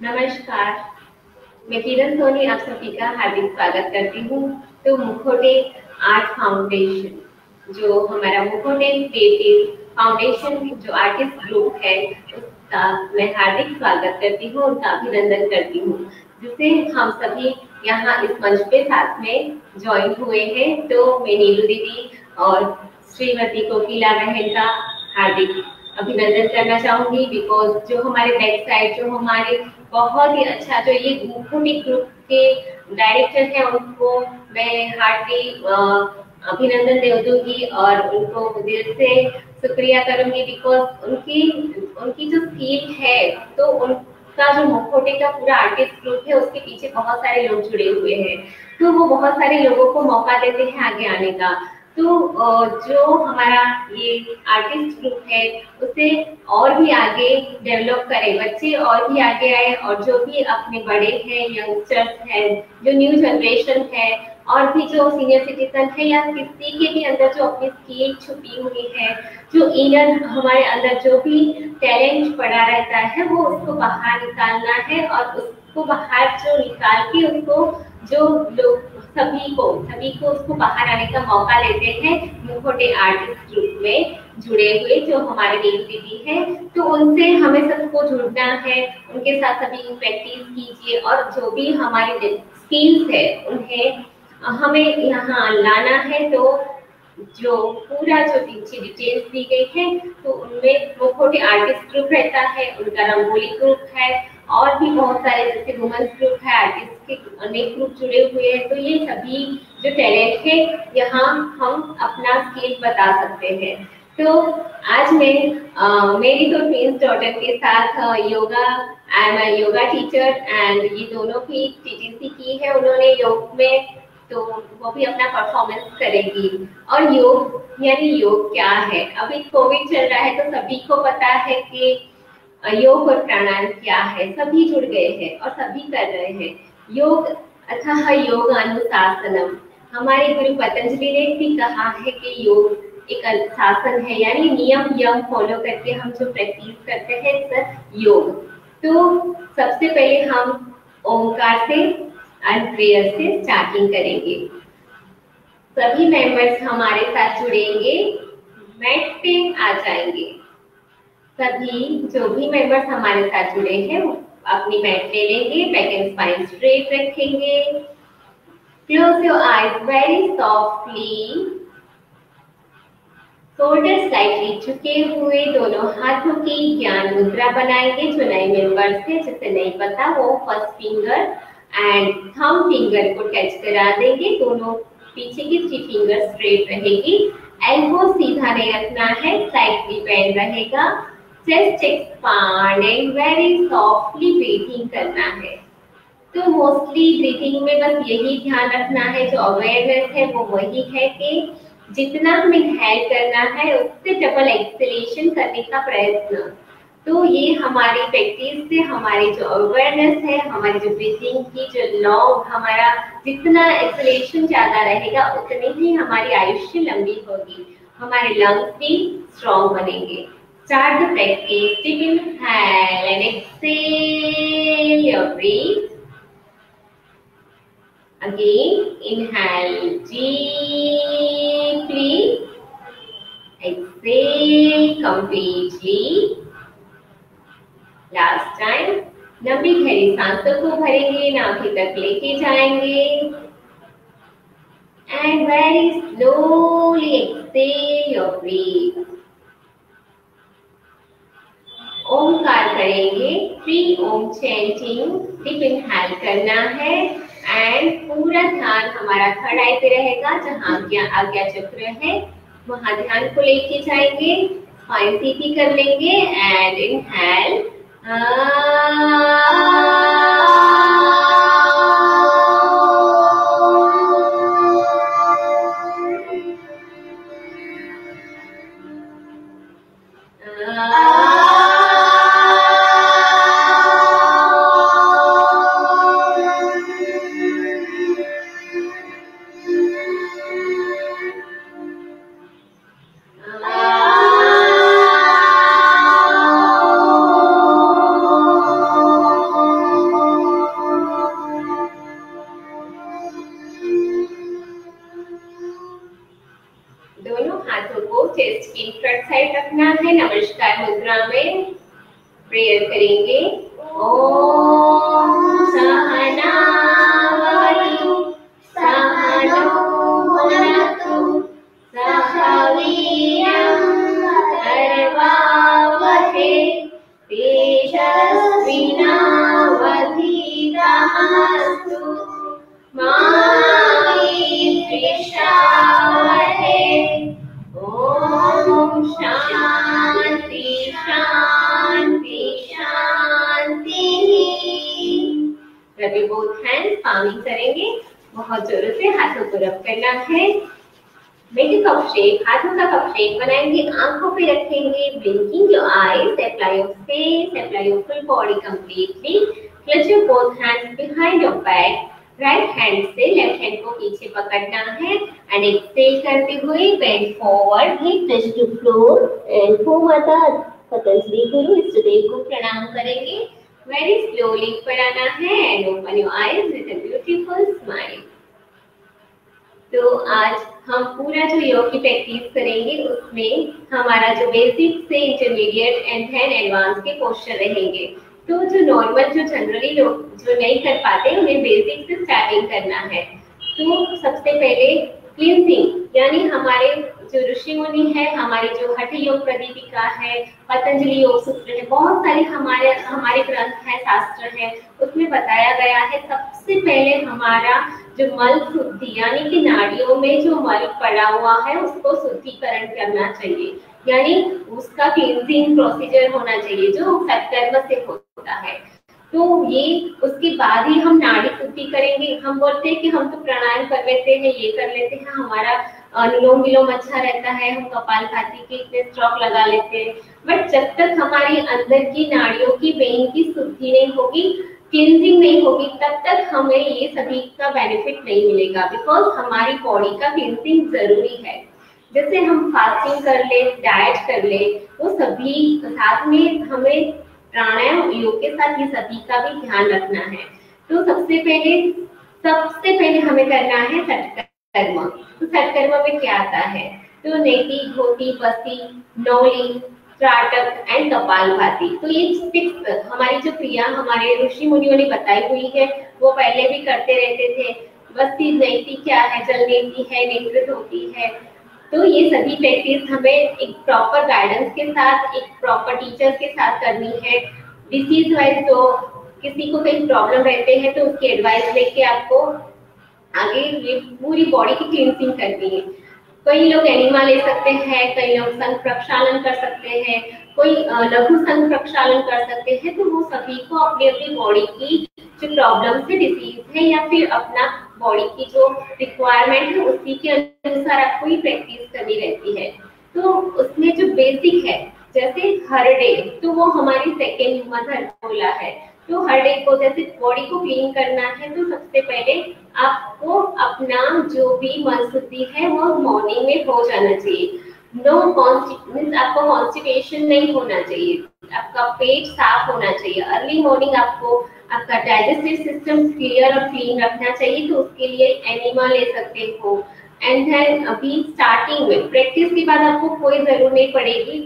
नमस्कार। मैं किरण सोनी आप सभी का हार्दिक स्वागत करती हूँ। तो मुखोटे आर्ट फाउंडेशन, जो हमारा मुखोटे क्रिएटिव फाउंडेशन जो आर्टिस्ट ग्रुप है, उसका मैं हार्दिक स्वागत करती हूँ उनका अभिनंदन करती हूँ जिसे हम सभी यहाँ इस मंच पे साथ में ज्वाइन हुए हैं। तो मैं नीलू दीदी और श्रीमती कोकिला बहन का हार्दिक अभिनंदन करना चाहूँगी बिकॉज़ जो हमारे बैक साइड जो हमारे बहुत ही अच्छा जो ये मुखुटी ग्रुप के डायरेक्टर है, उनको मैं हार्टली अभिनंदन दे दूँगी और उनको दिल से शुक्रिया करूँगी बिकॉज़ उनकी उनकी जो स्कीम है तो उनका जो मुखोटे का पूरा आर्टिस्ट ग्रुप है, उसके पीछे बहुत सारे लोग जुड़े हुए हैं। तो वो बहुत सारे लोगों को मौका देते हैं आगे आने का। तो जो हमारा ये आर्टिस्ट ग्रुप है, उसे और भी आगे डेवलप करे, बच्चे और भी आगे आए और जो भी अपने बड़े हैं यंगस्टर्स हैं, जो न्यू जनरेशन है, और भी जो सीनियर सिटीजन है या किसी के भी अंदर जो अपनी स्किल छुपी हुई है, जो इनर हमारे अंदर जो भी टैलेंट पड़ा रहता है, वो उसको बाहर निकालना है और उसको बाहर जो निकाल के उसको जो लोग सभी को सभी को उसको बाहर आने का मौका लेते हैं मुखोटे आर्टिस्ट ग्रुप में जुड़े हुए जो हमारे देवी दीदी है। तो उनसे हमें सबको जुड़ना है, उनके साथ सभी प्रैक्टिस कीजिए और जो भी हमारी स्किल्स है, उन्हें हमें यहाँ लाना है। तो जो पूरा जो पीछे डिटेल्स दी गई है तो उनमें मुखोटे आर्टिस्ट ग्रुप रहता है, उनका रंगोली ग्रुप है और भी बहुत सारे जैसे वुमेन्स ग्रुप है आर्टिस्ट के अनेक ग्रुप जुड़े हुए हैं तो ये सभी जो टैलेंट है, यहाँ हम अपना स्किल बता सकते हैं। तो आज मैं मेरी दो ट्विंस डॉटर के साथ yoga I am yoga teacher and ये दोनों भी टीटीसी की है, उन्होंने योग में तो वो भी अपना परफॉर्मेंस करेगी। और योग, यानी योग क्या है? अभी कोविड चल रहा है तो सभी को पता है कि योग और प्राणायाम क्या है। सभी जुड़ गए हैं और सभी कर रहे हैं। योग अथाह योग अनुशासनम हमारे गुरु पतंजलि ने भी कहा है कि योग एक अनुशासन है, यानी नियम, यम फॉलो करके हम जो प्रैक्टिस करते हैं सर योग। तो सबसे पहले हम ओंकार से एंड प्रेयर से स्टार्टिंग करेंगे। सभी मेंबर्स हमारे साथ जुड़ेंगे मैट पे आ जाएँगे। सभी, जो भी मेंबर्स हमारे साथ जुड़े हैं अपनी मैट ले लेंगे बैक एंड स्पाइन स्ट्रेट रखेंगे। Close your eyes very softly shoulder slightly झुके हुए दोनों हाथों की ज्ञान मुद्रा बनाएँगे, जो नए मेंबर्स थे जिसे नहीं पता, वो first finger and thumb finger को टच करा देंगे। दोनों पीछे की थ्री फिंगर स्ट्रेट रहेगी। एल्बो सीधा नहीं रखना है साइड स्लाइटली बेंड रहेगा। Chest expand very softly breathing करना है। तो मोस्टली ब्रीथिंग में बस यही ध्यान रखना है, जो अवेयरनेस है, वो वही है कि जितना हमें इनहेल करना है, उससे डबल एक्सलेशन करने का प्रयत्न। तो ये हमारी प्रैक्टिस से हमारी जो अवेयरनेस है, हमारी जो ब्रीथिंग की जो लॉन्ग हमारा जितना एक्सलेशन ज़्यादा रहेगा, उतनी ही हमारी आयुष्य लंबी होगी। हमारे लंग्स भी स्ट्रॉन्ग बनेंगे। Start the practice. Deep inhale and exhale your breath. Again, inhale deeply. Exhale completely. Last time. लंबी गहरी सांसों को भरेंगे नाभि तक लेके जाएँगे and very slowly exhale your breath Omkar करेंगे। Three Om chanting deep inhale करना है। एंड पूरा ध्यान हमारा थर्ड आई पे रहेगा, जहाँ आज्ञा आज्ञा चक्र है, वहाँ ध्यान को लेके जाएँगे फाइन सीपी कर लेंगे एंड इनहेल दोनों शेप हाथों का कप शेप बनाएँगे आँखों पे रखेंगे blinking your eyes apply your face apply your full body completely clutch your both hands behind your back right hand से लेफ़्ट हैंड को पीछे पकड़ना है. एंड एक्सेल करते हुए bend forward hip touch to floor and फो माता पतंजलि गुरु इस इष्टदेव को प्रणाम करेंगे वेरी स्लोली पढ़ाना है and open your eyes with a beautiful smile तो आज हम पूरा जो योग की प्रैक्टिस करेंगे, उसमें हमारा जो बेसिक से इंटरमीडिएट एंड देन एडवांस के क्वेश्चन रहेंगे। तो जो नॉर्मल जो जनरली लोग जो नहीं कर पाते, उन्हें बेसिक से स्टार्टिंग करना है। तो सबसे पहले क्लींसिंग यानी हमारे जो ऋषि मुनि है, हमारी जो हठ योग प्रदीपिका है, पतंजलि योग सूत्र है, बहुत सारे हमारे हमारे ग्रंथ है, शास्त्र है, उसमें बताया गया है, सबसे पहले हमारा जो मल शुद्धि यानी कि नाड़ियों में जो मल पड़ा हुआ है, उसको शुद्धिकरण करना चाहिए। यानी उसका क्लींजिंग प्रोसीजर होना चाहिए, जो सत्कर्म से होता है। तो ये, उसके बाद ही हम नाड़ी शुद्धि करेंगे। हम बोलते हैं कि हम तो प्राणायाम कर लेते हैं, ये कर लेते हैं, हमारा अनुलोम विलोम अच्छा रहता है, हम कपाल भाती के इतने स्ट्रोक लगा लेते हैं। बट जब तक हमारी अंदर की नाड़ियों की वेन की शुद्धि नहीं होगी क्लिनजिंग नहीं होगी, तब तक हमें ये सभी का बेनिफिट नहीं मिलेगा। बिकॉज़ हमारी बॉडी का क्लिनजिंग ज़रूरी है। जैसे हम फास्टिंग कर ले डाइट कर ले, वो सभी साथ में हमें प्राणायाम योग के साथ ये सभी का भी ध्यान रखना है। तो सबसे पहले सबसे पहले हमें करना है सटकर्म तो सटकर्म में क्या आता है? तो नेति, धोती, बस्ती, नौली त्राटक एंड कपाल भाती तो ये सिक्स हमारी जो क्रिया, हमारे ऋषि मुनियों ने बताई हुई है, वो पहले भी करते रहते थे। बस्ती नैति क्या है, जल नेति है नेतृत्व होती है। तो ये सभी प्रैक्टिस हमें एक प्रॉपर गाइडेंस के साथ, एक प्रॉपर टीचर के साथ करनी है। डिसीज वाइज तो किसी को कहीं प्रॉब्लम रहते हैं तो उसकी एडवाइस लेके आपको आगे ये पूरी बॉडी की क्लींसिंग करनी है। कई लोग एनिमा ले सकते हैं, कई लोग संघ प्रक्षालन कर सकते हैं, कोई लघु संघ प्रक्षालन कर सकते हैं तो वो सभी को अपनी अपनी बॉडी की जो प्रॉब्लम से डिसीज है या फिर अपना बॉडी की जो रिक्वायरमेंट है, उसी के अनुसार आपको ही प्रैक्टिस करनी रहती है। तो उसमें जो बेसिक है, जैसे हर डे तो वो हमारी सेकेंड बोला है। तो हर डे को, जैसे बॉडी को क्लीन करना है तो सबसे पहले आपको अपना जो भी मनशुद्धि है, वो मॉर्निंग में हो जाना चाहिए। नो मीन्स आपको कॉन्स्टिपेशन नहीं होना चाहिए। आपका पेट साफ़ होना चाहिए। अर्ली मॉर्निंग आपको, आपका डाइजेस्टिव सिस्टम क्लियर और क्लीन रखना चाहिए तो उसके लिए एनिमा ले सकते हो। एंड देन अभी स्टार्टिंग में प्रैक्टिस के बाद आपको कोई ज़रूरत नहीं पड़ेगी,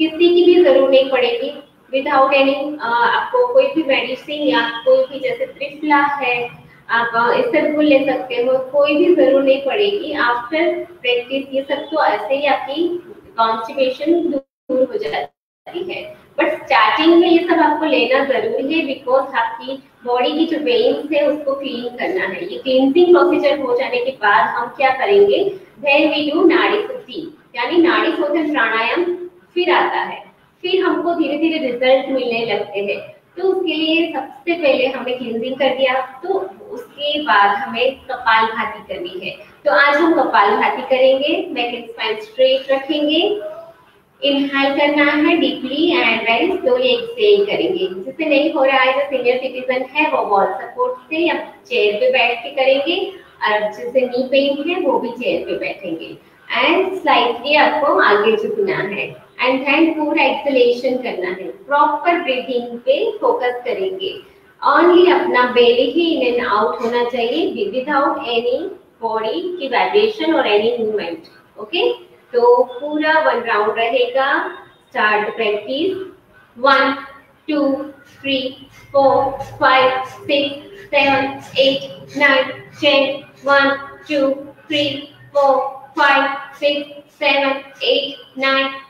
किसी की भी ज़रूरत नहीं पड़ेगी। विदाउट एनी आपको कोई भी मेडिसिन या कोई भी जैसे त्रिफला है, आप इससे भूल ले सकते हो, कोई भी ज़रूर नहीं पड़ेगी। आफ्टर प्रैक्टिस ये सब तो ऐसे ही आपकी कॉन्स्टिपेशन दूर हो जाती है। बट स्टार्टिंग में ये सब आपको लेना ज़रूरी है बिकॉज़ आपकी बॉडी की जो वेन्स है, उसको क्लीन करना है। ये क्लींजिंग प्रोसीजर हो जाने के बाद हम क्या करेंगे? देन वी डू नाड़ी यानी नाड़ी शोधन प्राणायाम फिर आता है। फिर हमको धीरे धीरे रिज़ल्ट मिलने लगते हैं। तो उसके लिए सबसे पहले हमें क्लींजिंग कर दिया तो उसके बाद हमें कपाल भाती करनी है। तो आज हम कपाल भाती करेंगे बैक स्पाइन स्ट्रेट रखेंगे। इनहेल करना है deeply and very slowly exhale करेंगे। जिसे नहीं हो रहा है, जो सीनियर सिटीजन है, वो वॉल सपोर्ट से या चेयर पे बैठ के करेंगे, और जिसे नी पेन है, वो भी चेयर पे बैठेंगे। एंड स्लाइटली आपको आगे झुकना है। एंड हैंड मूड एक्सलेशन करना है। प्रॉपर ब्रीथिंग पे फोकस करेंगे। ओनली अपना बेली ही इन एंड आउट होना चाहिए विदाउट एनी बॉडी की वाइब्रेशन और एनी मूवमेंट ओके तो पूरा वन राउंड रहेगा। Start practice one two three four five six seven eight nine ten one two three four five six seven eight nine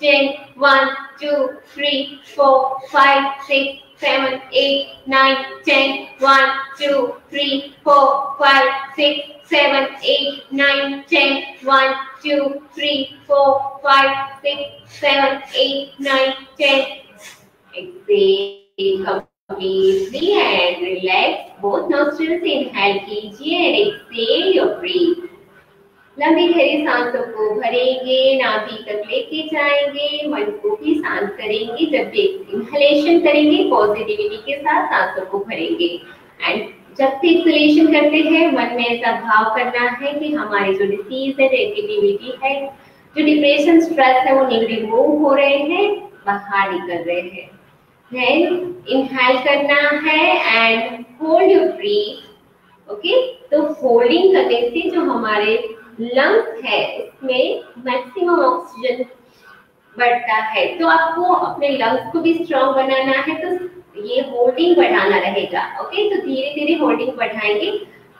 10, 1, 2, 3, 4, 5, 6, 7, 8, 9, 10, 1, 2, 3, 4, 5, 6, 7, 8, 9, 10, 1, 2, 3, 4, 5, 6, 7, 8, 9, 10. Exhale completely and relax both nostrils. Inhale, KG and exhale your breath. लंबी गहरी सांसों को भरेंगे नाभि तक लेके जाएँगे मन को भी शांत करेंगे, जब भी इनहलेशन करेंगे पॉजिटिविटी के साथ सांसों को भरेंगे। एंड जब भी एक्सलेशन करते हैं, मन में ऐसा भाव करना है कि हमारी जो डिसीज है नेगेटिविटी है, जो डिप्रेशन स्ट्रेस है, वो रिमूव हो रहे हैं, बाहर निकल रहे हैं। देन इनहेल करना है and hold your breath okay तो होल्डिंग करने से जो हमारे लंग्स है उसमें मैक्सिमम ऑक्सीजन बढ़ता है। तो आपको अपने लंग्स को भी स्ट्रॉन्ग बनाना है तो ये होल्डिंग बढ़ाना रहेगा ओके तो धीरे धीरे होल्डिंग बढ़ाएँगे।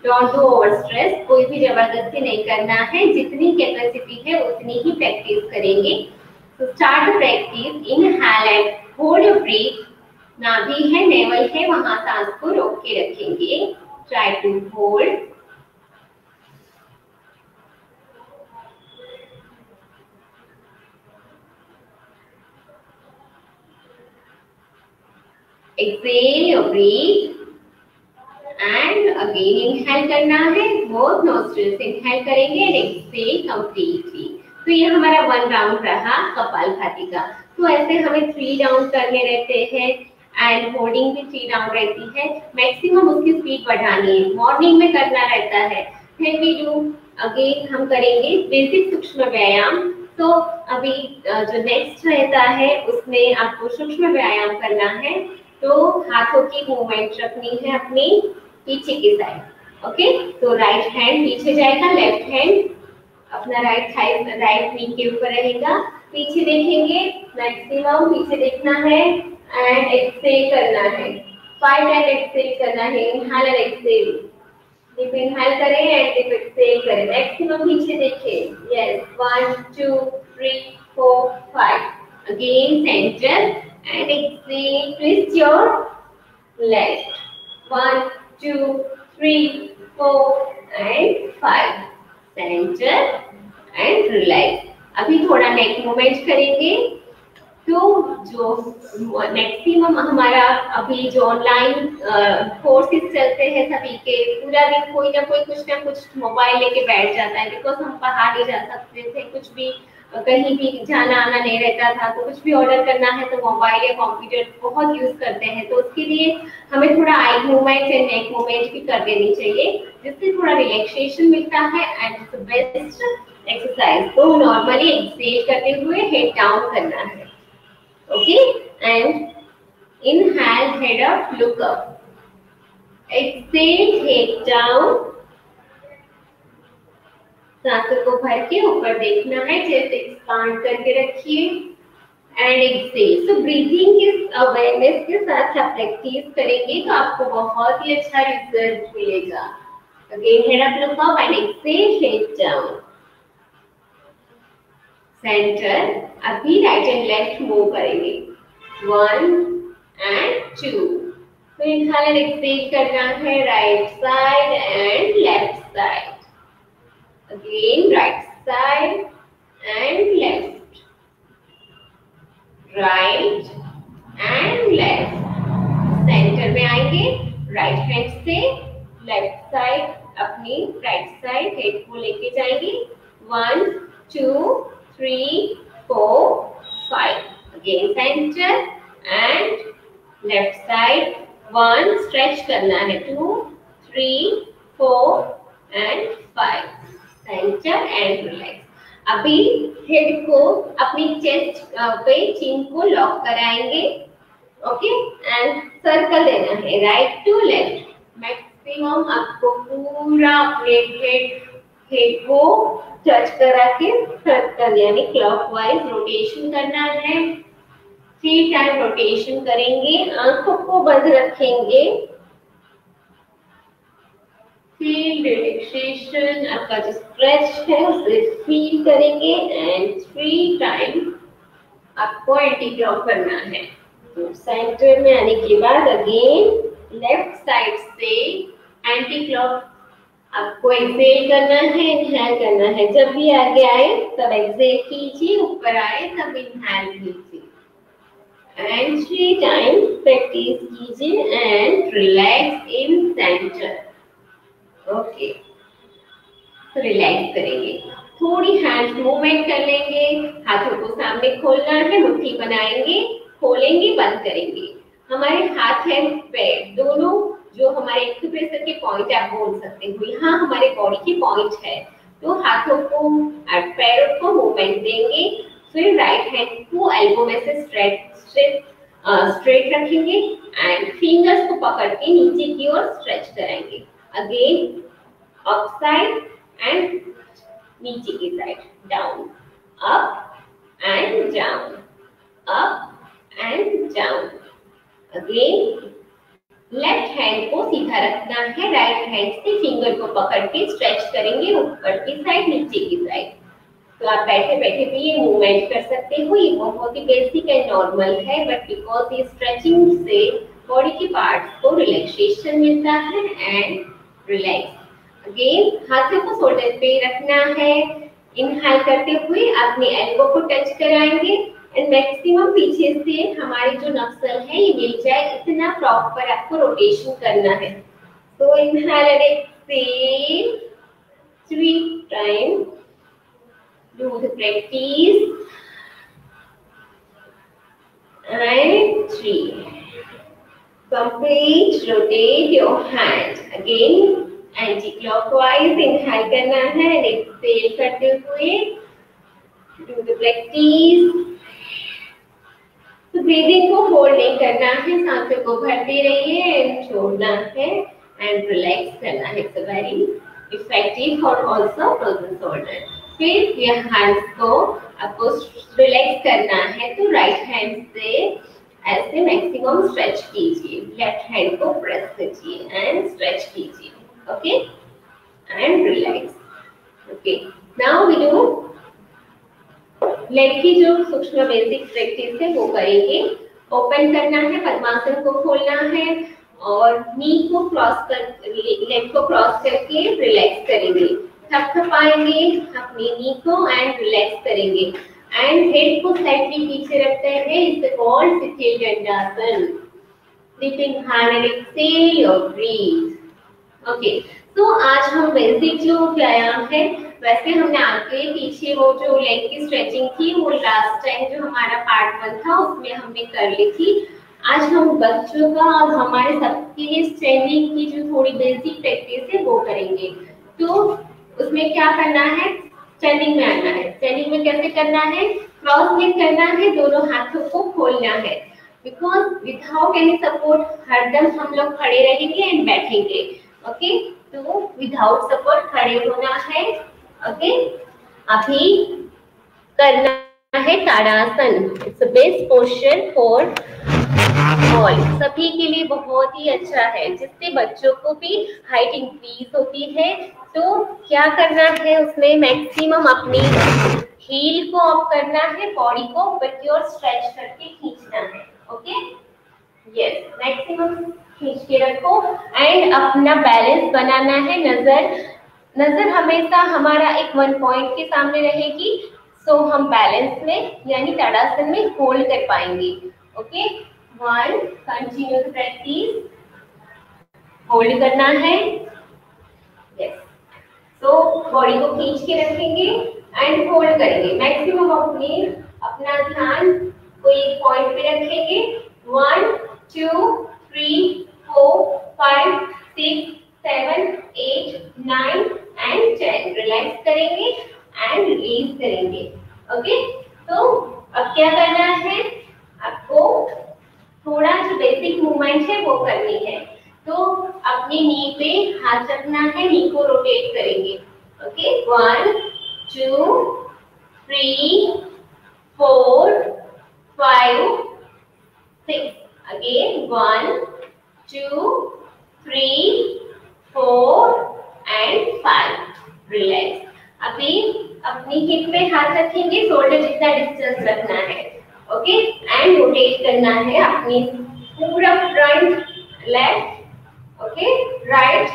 डोंट डू ओवर स्ट्रेस कोई भी ज़बरदस्ती नहीं करना है। जितनी कैपेसिटी है, उतनी ही प्रैक्टिस करेंगे। तो start practice in and hold your breath नाभि है नेवल है, वहाँ सांस को रोक के रखेंगे। Try to hold exhale, your breathe and again, inhale करना है. Both nostrils inhale करेंगे and exhale completely. तो ये हमारा वन राउंड रहा कपाल भाती का. तो ऐसे हमें थ्री राउंड करने रहते हैं. एंड होल्डिंग भी थ्री राउंड रहती है. मैक्सिमम उसकी स्पीड बढ़ानी है. मॉर्निंग में करना रहता है. फिर भी डू अगेन हम करेंगे बेसिक सूक्ष्म व्यायाम. तो अभी जो नेक्स्ट रहता है, उसमें आपको सूक्ष्म व्यायाम करना है. तो हाथों की मूवमेंट रखनी है अपनी, पीछे की साइड ओके तो राइट हैंड पीछे जाएगा लेफ़्ट हैंड अपना राइट थाई राइट नी के ऊपर रहेगा। पीछे देखेंगे मैक्सिमम पीछे देखना है एंड एक्सहेल करना है। फाइव टाइम एक्सहेल करना है inhale and exhale deep inhale करें एंड डीप एक्सहेल करें। मैक्सिमम पीछे देखें। Yes one two three four five again centre and exhale. Twist your left. One, two, three, four, and five. Center and relax. अभी थोड़ा neck movement करेंगे तो जो maximum हमारा अभी जो ऑनलाइन कोर्सेज चलते हैं सभी के पूरा दिन कोई ना कोई कुछ ना कुछ मोबाइल लेके बैठ जाता है बिकॉज़ हम बाहर नहीं जा सकते थे कुछ भी कहीं भी जाना आना नहीं रहता था तो कुछ भी ऑर्डर करना है तो मोबाइल या कंप्यूटर बहुत यूज़ करते हैं। तो उसके लिए हमें थोड़ा eye movement and neck movement भी कर देनी चाहिए, जिससे थोड़ा रिलैक्सेशन मिलता है एंड बेस्ट एक्सरसाइज तो नॉर्मली एक्सेल करते हुए हेड डाउन करना है। Okay and inhale head up look up exhale head down सांसों को भर के ऊपर देखना है, जैसे एक्सपांड करके रखिए। एंड एक्सेल सो ब्रीथिंग के अवेयरनेस के साथ आप प्रैक्टिस करेंगे तो आपको बहुत ही अच्छा रिज़ल्ट मिलेगा। Again head up look up and exhale head down centre अभी राइट एंड लेफ़्ट मूव करेंगे। वन एंड टू तो इनहेल एक्सेल करना है right side and left side again right side and left right and left centre में आएँगे right hand से left side अपनी right side head को लेके जाएँगे one two three, four, five. Again center and left side. One stretch करना है. Two, three, four and five. Center and relax. अभी हेड को अपनी चेस्ट पे चिन को लॉक कराएँगे ओके एंड सर्कल देना है राइट टू लेफ़्ट मैक्सिमम आपको पूरा अपने हेड हेड को टच करा के सर्कल यानी क्लॉकवाइज रोटेशन करना है। थ्री टाइम रोटेशन करेंगे, आँखों को बंद रखेंगे। फील रिलैक्सेशन आपका जो स्ट्रेच है उसे फील करेंगे एंड थ्री टाइम आपको एंटी क्लॉक करना है। तो सेंटर में आने के बाद अगेन लेफ़्ट साइड से एंटी क्लॉक आपको एक्सेल करना है इनहेल करना है। जब भी आगे आए, तब एक्सेल कीजिए, ऊपर आए, तब इनहेल कीजिए। एंड थ्री टाइम प्रैक्टिस कीजिए and relax in centre okay. तो रिलैक्स करेंगे। थोड़ी हैंड मूवमेंट कर लेंगे। हाथों को सामने खोलना है, मुट्ठी बनाएँगे, खोलेंगे, बंद करेंगे। हमारे हाथ है, पैर। दोनों जो हमारे एक्यूप्रेशर के पॉइंट आप बोल सकते हो। यहाँ हमारे बॉडी के पॉइंट है। तो हाथों को और पैरों को मूवमेंट देंगे। फिर राइट हैंड को एल्बो में से स्ट्रेट स्ट्रेट स्ट्रेट रखेंगे। एंड फिंगर्स को पकड़ के नीचे की ओर स्ट्रेच कराएँगे। अप साइड एंड नीचे की side down up and down up and down again left hand को सीधा रखना है राइट हैंड से फिंगर को पकड़ के स्ट्रेच करेंगे ऊपर की साइड नीचे की साइड तो आप बैठे बैठे भी ये मूवमेंट कर सकते हो, ये बहुत ही बेसिक एंड नॉर्मल है बट बिकॉज़ ये स्ट्रेचिंग से बॉडी के पार्ट्स को रिलैक्सेशन मिलता है एंड रिलैक्स अगेन हाथों को शोल्डर पे रखना है। इनहेल करते हुए अपने एल्बो को टच कराएँगे। एंड मैक्सिमम पीछे से हमारे जो नक्सल है, ये मिल जाए। इतना प्रॉपर आपको रोटेशन करना है। तो inhale and exhale three time do the practice and three complete, rotate your hand. Again, anti-clockwise, inhale, करना है. Exhale, करते हुए. Do the practice. तो ब्रीदिंग को होल्ड नहीं करना है. सांसों को भरते रहिए एंड छोड़ना है. एंड रिलैक्स करना है. इट्स वेरी इफ़ेक्टिव और आल्सो फ्रोजन शोल्डर फिर यह हैंड्स को आपको रिलैक्स करना है. तो राइट हैंड से ऐसे मैक्सिमम स्ट्रेच कीजिए लेफ़्ट हैंड को प्रेस कीजिए एंड स्ट्रेच कीजिए okay and relax okay now we do leg की जो सूक्ष्म बेसिक प्रैक्टिस है, वो करेंगे। ओपन करना है, पद्मासन को खोलना है और नी को क्रॉस कर लेग को क्रॉस करके रिलैक्स करेंगे। थपथपाएँगे अपनी नी को एंड रिलैक्स करेंगे। एंड हेड को स्लाइटली पीछे रखते हैं, इसे called shithil dandasana sleeping hand and exhale your breath okay तो आज हम बेसिक जो व्यायाम है। वैसे हमने आगे पीछे वो जो लेग की स्ट्रेचिंग थी, वो लास्ट टाइम जो हमारा पार्ट वन था, उसमें हमने कर ली थी। आज हम बच्चों का और हमारे सबके लिए स्ट्रेनिंग की जो थोड़ी बेसिक प्रैक्टिस है, वो करेंगे। तो उसमें क्या करना है? स्टैंडिंग में आना है। स्टैंडिंग में कैसे करना है? क्रॉस लेग करना है, दोनों हाथों को खोलना है। बिकॉज़ विदाउट एनी सपोर्ट हरदम हम लोग खड़े रहेंगे एंड बैठेंगे। ओके तो विदाउट सपोर्ट खड़े होना है। ओके अभी करना है tadasana. It's best posture for all सभी के लिए बहुत ही अच्छा है। जिससे बच्चों को भी हाइट इंक्रीज होती है। तो क्या करना है उसमें? मैक्सिमम अपनी हील को ऑफ़ करना है बॉडी को ऊपर की ओर स्ट्रेच करके खींचना है ओके यस मैक्सिमम खींच के रखो एंड अपना बैलेंस बनाना है, नज़र नज़र हमेशा हमारा एक वन पॉइंट के सामने रहेगी सो so हम बैलेंस में, यानी ताड़ासन में होल्ड कर पाएँगे okay one continue practice hold करना है यस तो बॉडी को खींच के रखेंगे एंड होल्ड करेंगे। मैक्सिमम अपनी, अपना ध्यान कोई एक पॉइंट पे रखेंगे। One two three four five six seven eight nine and ten relax करेंगे एंड रिलीज़ करेंगे। ओके तो अब क्या करना है? आपको थोड़ा जो बेसिक मूवमेंट है वो करनी है। तो अपनी नी पे हाथ रखना है नी को रोटेट करेंगे। Okay one two three four five six again one two three four and five relax अभी अपनी हिप पे हाथ रखेंगे शोल्डर जितना डिस्टेंस रखना है। ओके एंड रोटेट करना है अपनी पूरा फ्रंट लेफ़्ट ओके राइट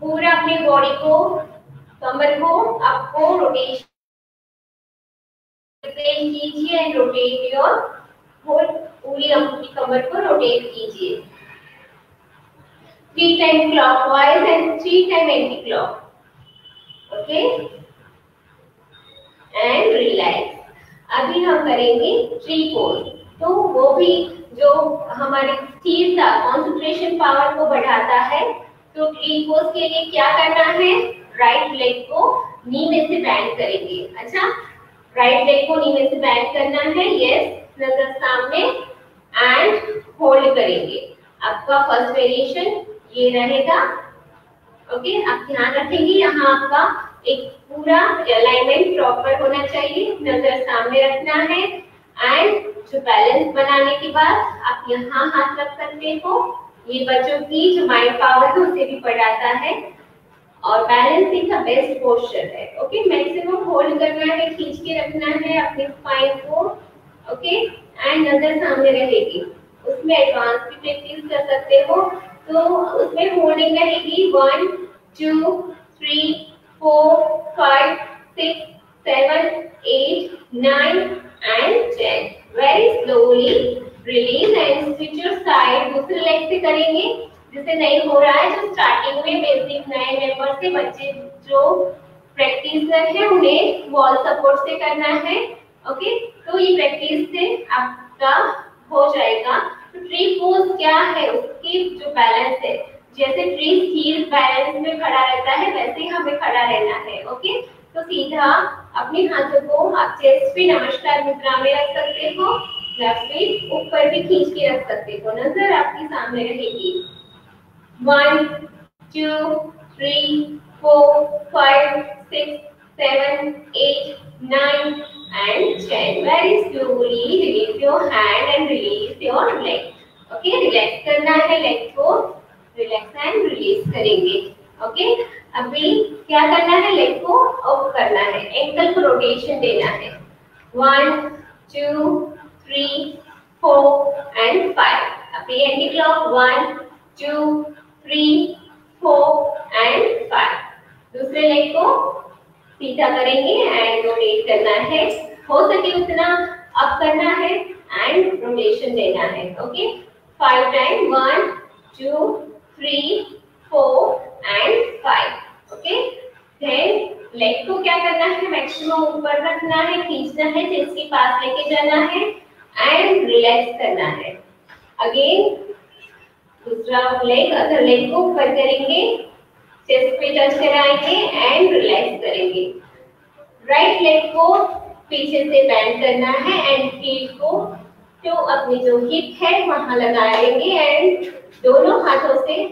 पूरा अपनी बॉडी को, कमर को, आपको रोटेशन कीजिए एंड रोटेट योर होल पूरी अपनी कमर को रोटेट कीजिए। Three time clockwise and three time anti clock okay? And relax अभी हम करेंगे ट्री पोज तो वो भी जो हमारी स्थिरता कंसंट्रेशन पावर को बढ़ाता है तो पोज के लिए क्या करना है? राइट लेग को नी में से बैंड करेंगे। अच्छा राइट लेग को नी में से बैंड करना है यस नज़र सामने एंड होल्ड करेंगे। आपका फ़र्स्ट वेरिएशन ये रहेगा। ओके आप ध्यान रखेंगे, यहाँ आपका एक पूरा अलाइनमेंट प्रॉपर होना चाहिए। नज़र सामने रखना है एंड जो बैलेंस बनाने के बाद आप यहाँ हाथ रख सकते हो। ये बच्चों की जो माइंड पावर है उसे भी बढ़ाता है। और बैलेंसिंग का बेस्ट पोस्चर है ओके मैक्सिमम होल्ड करना है खींच के रखना है अपने स्पाइन को ओके एंड नज़र सामने रहेगी। उसमें एडवांस भी प्रैक्टिस कर सकते हो। तो उसमें होल्डिंग रहेगी one two three four five six seven eight nine, and ten. Very slowly release and switch your side. दूसरे लेग से करेंगे जिसे नहीं हो रहा है, जो स्टार्टिंग में बेसिक नए मेंबर से बच्चे जो प्रैक्टिसर है, उन्हें वॉल सपोर्ट से करना है ओके तो ये प्रैक्टिस से आपका हो जाएगा तो ट्री पोज क्या है उसकी जो बैलेंस है, जैसे ट्री स्थिर बैलेंस में खड़ा रहता है, वैसे ही हमें खड़ा रहना है ओके तो सीधा अपने हाथों को आप चेस्ट पे नमस्कार मुद्रा में रख सकते हो या फिर ऊपर भी खींच के रख सकते हो नज़र आपके सामने रहेगी one two three four five six seven eight nine and ten. Very slowly release your hand and release your leg. Okay, relax करना है leg को रिलैक्स एंड रिलीज़ करेंगे ओके अभी क्या करना है? लेग को ऑफ़ करना है। एंकल को रोटेशन देना है। One two three four and five अभी anti clock one two three four and five दूसरे लेग को सीधा करेंगे एंड रोटेट करना है। हो सके उतना अप करना है एंड रोटेशन देना है। Okay five time one two three four and five okay then leg को क्या करना है? मैक्सिमम ऊपर रखना है, खींचना है, जिसके पास लेके जाना है एंड रिलैक्स करना है। अगेन दूसरा लेग अदर लेग को ऊपर करेंगे चेस्ट पे टच कराएँगे एंड रिलैक्स करेंगे। राइट लेग को पीछे से बैंड करना है एंड फीट को तो अपनी जो हिप है, वहाँ लगाएँगे एंड दोनों हाथों से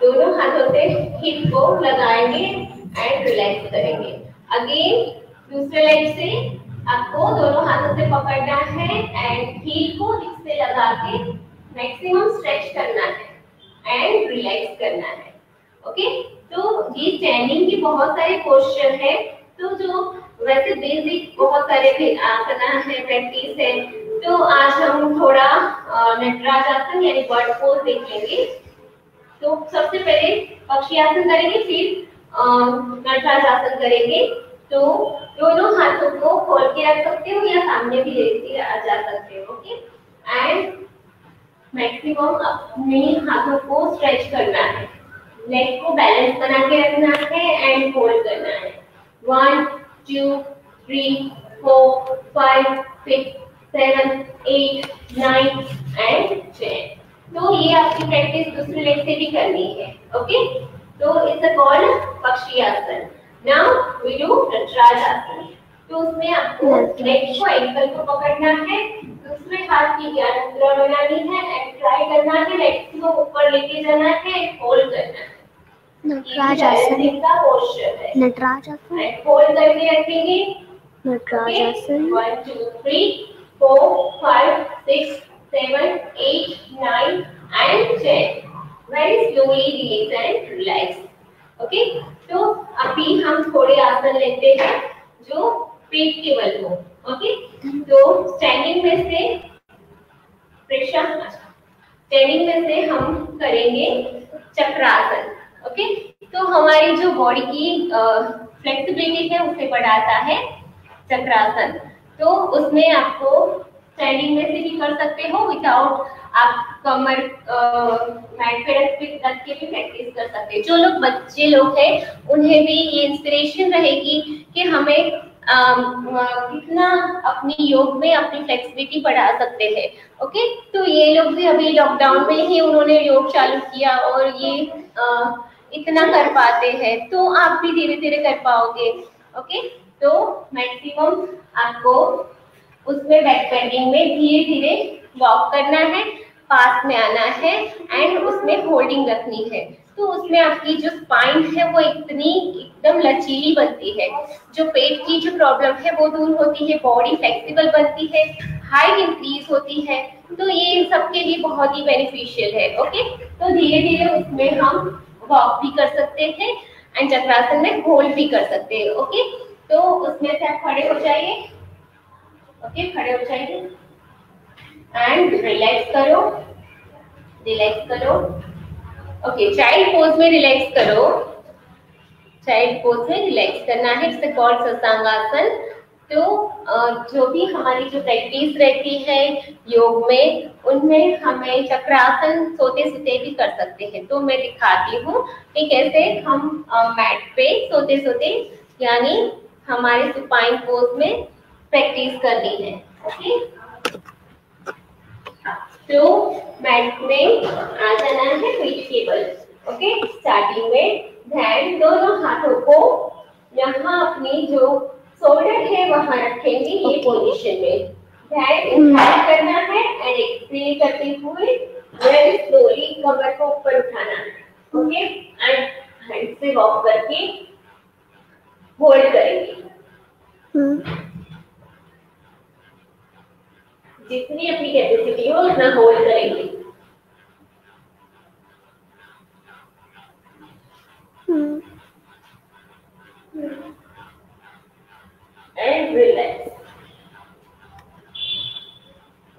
दोनों हाथों से हिप को लगाएँगे एंड रिलैक्स करेंगे। अगेन दूसरे लेग से आपको दोनों हाथों से पकड़ना है एंड हील को हिप से लगा के मैक्सिमम स्ट्रेच करना है एंड रिलैक्स करना है। ओके तो ये स्टैंडिंग की बहुत सारे क्वेश्चन है। तो जो वैसे बेसिक बहुत सारे आसना है प्रैक्टिस है तो आज हम थोड़ा नटराज आसन यानी बर्ड पोज देख लेंगे तो सबसे पहले पक्षी आसन करेंगे, फिर नटराज आसन करेंगे। तो दोनों हाथों को खोल के रख सकते हो या सामने भी लेके जा सकते हो ओके एंड मैक्सिमम अपने हाथों को स्ट्रेच करना है। लेग को बैलेंस बना के रखना है एंड होल्ड करना है। One two three four five six seven eight nine and ten तो ये आपकी प्रैक्टिस दूसरे लेग से भी करनी है ओके तो इट्स कॉल्ड पक्षी आसन नाउ वी डू नटराज तो उसमें आपको लेग को एंकल को पकड़ना है दूसरे हाथ की ज्ञान मुद्रा बनानी है एंड ट्राई करना है लेग को ऊपर लेके जाना है होल्ड करना है। नटराज आसन का पोस्चर है। नटराज आसन होल्ड करके रखेंगे। नटराज आसन 1 2 3 4 5 6 7 8 9 and 10 very slowly release and relax. Okay तो अभी हम थोड़े आसन लेते हैं जो पेट के बल हो. ओके तो स्टैंडिंग में से प्रेशर स्टैंडिंग में से हम करेंगे चक्रासन. ओके तो हमारी जो बॉडी की फ्लेक्सिबिलिटी है, उसे बढ़ाता है चक्रासन. तो उसमें आपको स्टैंडिंग में से भी कर सकते हो विदाउट आप कमर मैट पे रख रख के भी प्रैक्टिस कर सकते हैं। जो लोग बच्चे लोग हैं उन्हें भी ये इंस्पिरेशन रहेगी कि हमें कितना अपनी योग में अपनी फ्लेक्सिबिलिटी बढ़ा सकते हैं। ओके तो ये लोग भी अभी लॉकडाउन में ही उन्होंने योग चालू किया और ये आ, इतना कर पाते हैं। तो आप भी धीरे धीरे कर पाओगे। ओके तो मैक्सिमम आपको उसमें बैक बेंडिंग में धीरे धीरे वॉक करना है, पास में आना है एंड उसमें होल्डिंग रखनी है। तो उसमें आपकी जो स्पाइन है, वो इतनी एकदम लचीली बनती है। जो पेट की जो प्रॉब्लम है, वो दूर होती है बॉडी फ्लेक्सिबल बनती है हाइट इंक्रीज होती है। तो ये इन सबके लिए बहुत ही बेनिफिशियल है ओके तो धीरे धीरे उसमें हम वॉक भी कर सकते हैं एंड चक्रासन में होल्ड भी कर सकते हैं ओके तो उसमें से आप खड़े हो जाइए। ओके खड़े हो जाइए। एंड रिलैक्स करो। रिलैक्स करो। ओके चाइल्ड पोज में रिलैक्स करो। चाइल्ड पोज में रिलैक्स करना है। इट्स कॉल्ड सत्संगासन तो जो भी हमारी जो प्रैक्टिस रहती है योग में, उनमें हमें चक्रासन सोते सोते भी कर सकते हैं। तो मैं दिखाती हूँ कि कैसे हम मैट पे सोते सोते, यानी हमारे सुपाइन पोज में प्रैक्टिस करनी है ओके तो मैट में आ जाना है वेजिटेबल ओके स्टार्टिंग में ध्यान दोनों हाथों को यहाँ अपनी जो शोल्डर है वहाँ रखेंगे ये पोजीशन में। ध्यान करना है एंड एक्सहेल करते हुए वेरी स्लोली कमर को ऊपर उठाना है ओके एंड हैंड से वॉक करके होल्ड करेंगे। जितनी अपनी कैपेसिटी हो उतना होल्ड करेंगे। एंड रिलैक्स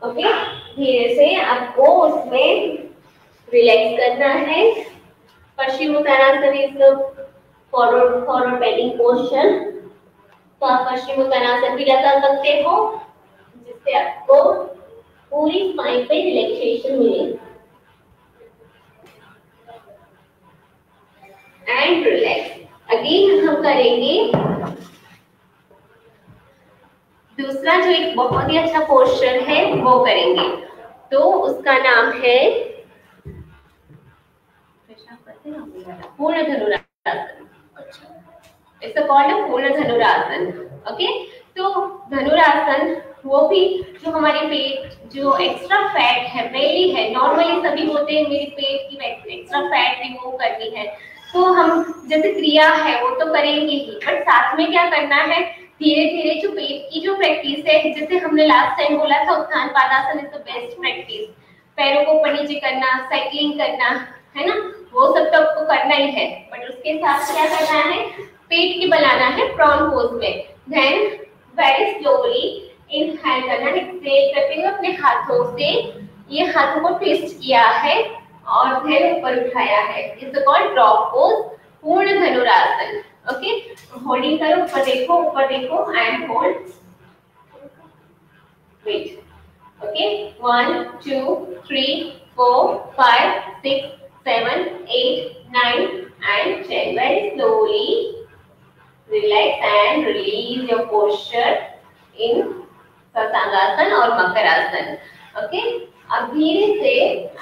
ओके धीरे से आपको उसमें रिलैक्स करना है। पश्चिम Uttarakhand is forward forward bending posture तो आप पश्चिम उत्तराखंड भी लगा सकते हो। जिससे आपको पूरी स्पाइन पे रिलैक्सेशन मिलेगी एंड रिलैक्स अगेन हम करेंगे। दूसरा जो एक बहुत ही अच्छा पोस्चर है, वो करेंगे। तो उसका नाम है पूर्ण धनुरासन। इट्स कॉल्ड पूर्ण धनुरासन। ओके तो धनुरासन, वो भी जो हमारे पेट, जो एक्स्ट्रा फैट है पहली है नॉर्मली सभी होते हैं मेरे पेट की एक्स्ट्रा फैट रिमूव करनी है। तो हम जैसे क्रिया है, वो तो करेंगे ही बट साथ में क्या करना है धीरे धीरे जो पेट की जो प्रैक्टिस है, जैसे हमने लास्ट टाइम बोला था, uttanpadasana is the best practice पैरों को ऊपर करना साइकिलिंग करना, है ना? वो सब तो आपको करना ही है बट उसके साथ क्या करना है, पेट की बनाना है प्रॉन पोज में। देन वेरी स्लोली इनहेल करना एक्सहेल करते हुए अपने हाथों से, ये हाथों को ट्विस्ट किया है और फिर ऊपर उठाया है। इज़ कॉल्ड ड्रॉप पोज पूर्ण धनुरासन। ओके होल्डिंग करो, ऊपर देखो ऊपर देखो and hold wait okay one two three four five six seven eight nine and ten. Very slowly relax and release your posture in ससांगासन और मकरासन ओके अब धीरे से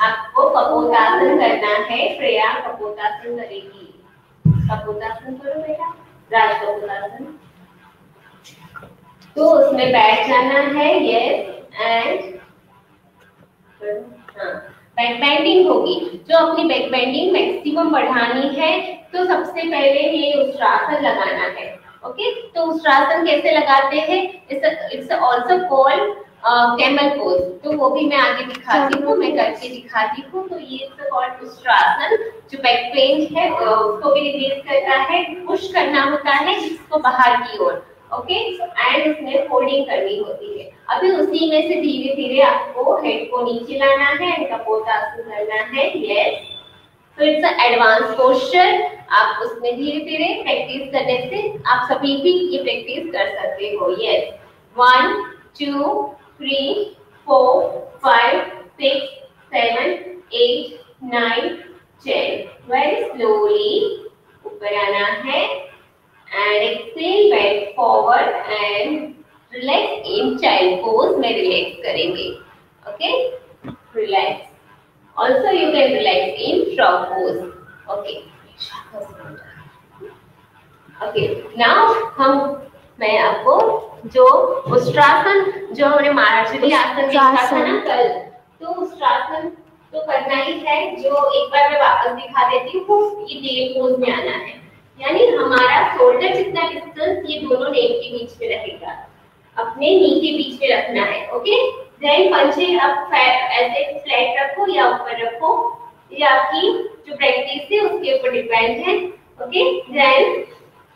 आपको कपोतासन करना है, प्रिया कपोतासन करेगी। कपोतासन करो बेटा, राज कपोतासन तो उसमें बैठ जाना है यस एंड हाँ बैक बेंडिंग होगी। जो अपनी बैक बेंडिंग मैक्सिमम बढ़ानी है तो सबसे पहले ये उत्तरासन लगाना है ओके तो उत्तरासन कैसे लगाते हैं? It's also called camel pose तो वो भी मैं आगे दिखाती हूँ मैं करके दिखाती हूँ। तो ये कॉल्ड उत्तरासन जो बैक पेन है उसको भी रिलीज़ करता है पुश करना होता है इसको बाहर की ओर ओके एंड उसमें फोल्डिंग करनी होती है। अभी उसी में से धीरे धीरे आपको हेड को नीचे लाना है एंड कपोत करना है यस तो इट्स एडवांस पोस्चर आप उसमें धीरे धीरे प्रैक्टिस करने से आप सभी भी ये प्रैक्टिस कर सकते हो yes one two three four five six seven eight nine ten very slowly ऊपर आना है and exhale bend forward and relax in child pose. में relax करेंगे, okay? Relax. Also you can relax in frog pose okay. Okay. Now हम मैं आपको जो उष्ट्रासन जो हमने मार्जरी आसन देखा था ना कल तो उष्ट्रासन तो करना ही है जो एक बार मैं वापस दिखा देती हूँ ये डेल पोज में आना है। यानी हमारा शोल्डर जितना डिस्टेंस ये दोनों नेक के बीच में रहेगा। अपने नी के बीच में रखना है ओके देन पंचे अब ऐसे फ्लैट रखो या ऊपर रखो ये आपकी जो प्रैक्टिस है उसके ऊपर डिपेंड है ओके देन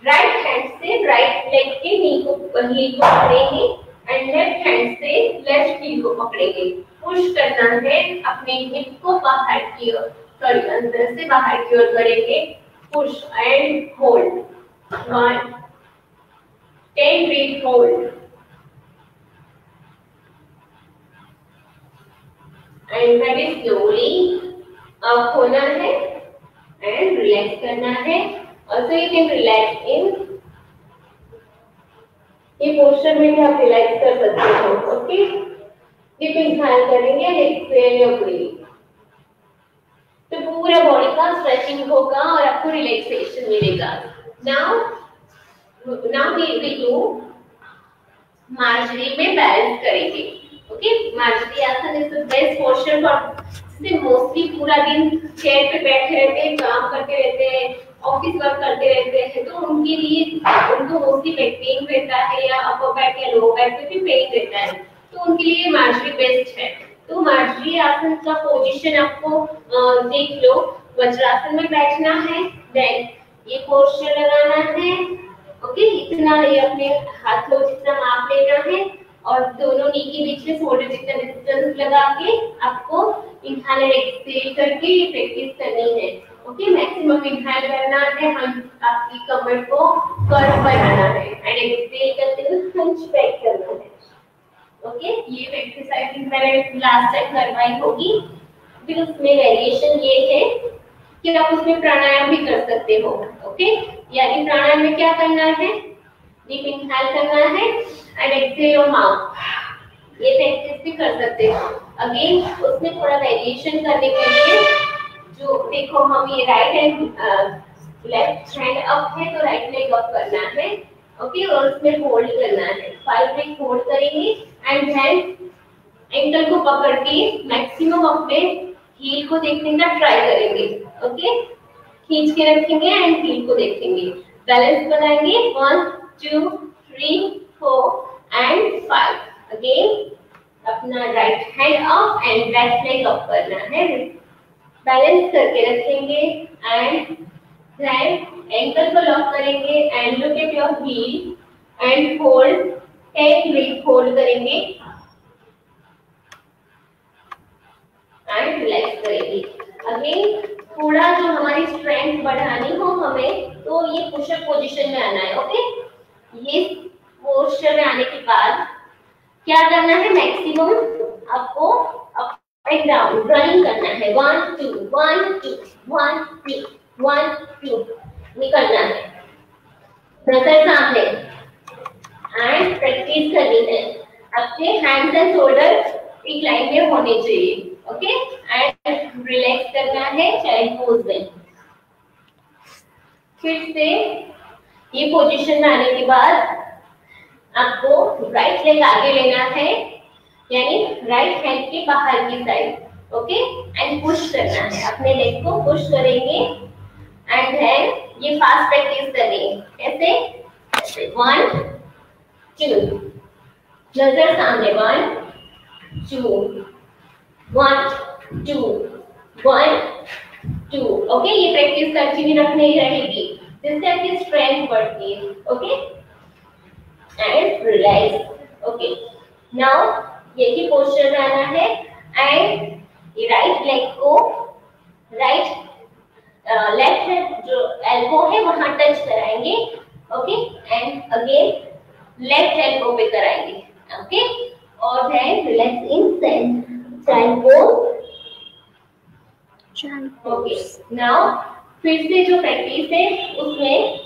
राइट हैंड से राइट लेग के नी को हील को पकड़ेंगे एंड लेफ़्ट हैंड से लेफ़्ट हील को पकड़ेंगे पुश करना है अपने हिप को बाहर की ओर सॉरी अंदर से बाहर की ओर करेंगे push and hold. One, ten breathe hold. And very slowly up होना है and relax करना है. Also, you can relax in ये पोस्टर में भी आप रिलैक्स कर सकते हो ओके ये इंहाल करेंगे एक्सहेल योर ब्रीथ तो पूरा बॉडी का स्ट्रेचिंग होगा और आपको रिलैक्सेशन मिलेगा। Now now we will do marjari में बैलेंस करेंगे। Okay? Marjari asana is the best posture for से मोस्टली पूरा दिन चेयर पे बैठे रहते हैं, काम करते रहते हैं ऑफ़िस वर्क करते रहते हैं तो उनके लिए उनको मोस्टली बैक पेन रहता है या अपर बैक या लोअर बैक पे भी पेन रहता है। तो उनके लिए मार्जरी बेस्ट है। तो मार्जरी आसन का पोजीशन आपको देख लो। वज्रासन में बैठना है देन ये पोस्चर लगाना है। ओके? इतना ये अपने हाथों जितना माप लेना है। और दोनों नी के बीच में थोड़े जितना डिस्टेंस लगा के आपको इनहेल एक्सहेल करके ये प्रैक्टिस करनी है। ओके मैक्सिमम इनहेल करना है, हम आपकी कमर को कर्व बनाना है। एंड एक्सहेल करते हुए हंच बैक करना है। ओके ये एक्सरसाइज मैंने लास्ट टाइम करवाई होगी। फिर उसमें वेरिएशन ये है कि आप उसमें प्राणायाम भी कर सकते हो। ओके यानी प्राणायाम में क्या करना है? डीप इनहेल करना है एंड एक्सहेल योर माउथ ये प्रैक्टिस भी कर सकते हो। अगेन उसमें थोड़ा वेरिएशन करने के लिए जो देखो, हम ये right hand left hand up है तो राइट लेग अप करना है ओके और उसमें होल्ड करना है। फाइव लेग होल्ड करेंगे एंड देन एंकल को पकड़ के मैक्सिमम अपने हील को देखने का ट्राई करेंगे ओके खींच के रखेंगे एंड हील को देखेंगे। बैलेंस बनाएँगे one two three four and five again अपना right hand up and left leg up करना है। बैलेंस करके रखेंगे एंड देन एंकल को लॉक करेंगे and look at your heel and hold ten breath hold करेंगे। अगेन थोड़ा जो हमारी स्ट्रेंथ बढ़ानी हो हमें तो ये पुशअप पोजीशन में आना है ओके ये पोस्टर में आने के बाद क्या करना है मैक्सिमम? आपको एंड डाउन रनिंग करना है। One two one two one three one two निकलना है। नज़र सामने एंड प्रैक्टिस करनी है। अपने हैंड्स एंड शोल्डर एक लाइन में होने चाहिए ओके एंड रिलैक्स करना है चाइल्ड पोज में। फिर से ये पोजीशन में आने के बाद आपको राइट लेग आगे लेना है, यानी राइट हैंड के बाहर की साइड ओके एंड पुश करना है। अपने लेग को पुश करेंगे। एंड देन ये फास्ट प्रैक्टिस करेंगे ऐसे। वन टू नज़र सामने। One two one two one two okay ये प्रैक्टिस कंटिन्यू रखने ही रहेगी। जिससे आपकी स्ट्रेंथ बढ़ती है okay and relax okay now यही पोस्चर में आना है एंड राइट लेग को राइट लेफ़्ट uh, जो एल्बो है वहाँ टच कराएँगे okay and again left elbow पे कराएँगे ओके और then relax in centre child okay now फिर से जो प्रैक्टिस है, उसमें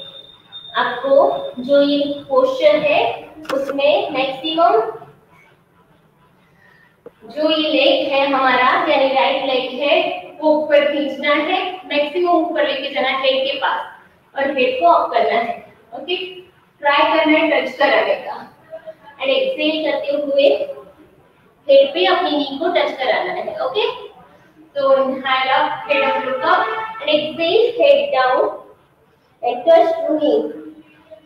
आपको जो ये पोस्चर है, उसमें मैक्सिमम जो ये लेग है हमारा, यानी राइट लेग है, वो ऊपर खींचना है मैक्सिमम ऊपर लेके जाना है हेड के पास और हेड को अप करना है। ओके ट्राई करना है टच कराने। का एंड एक्सेल करते हुए हेड पे अपनी नी को टच कराना है। ओके तो inhale up, head up, look up and exhale head down and touch to knee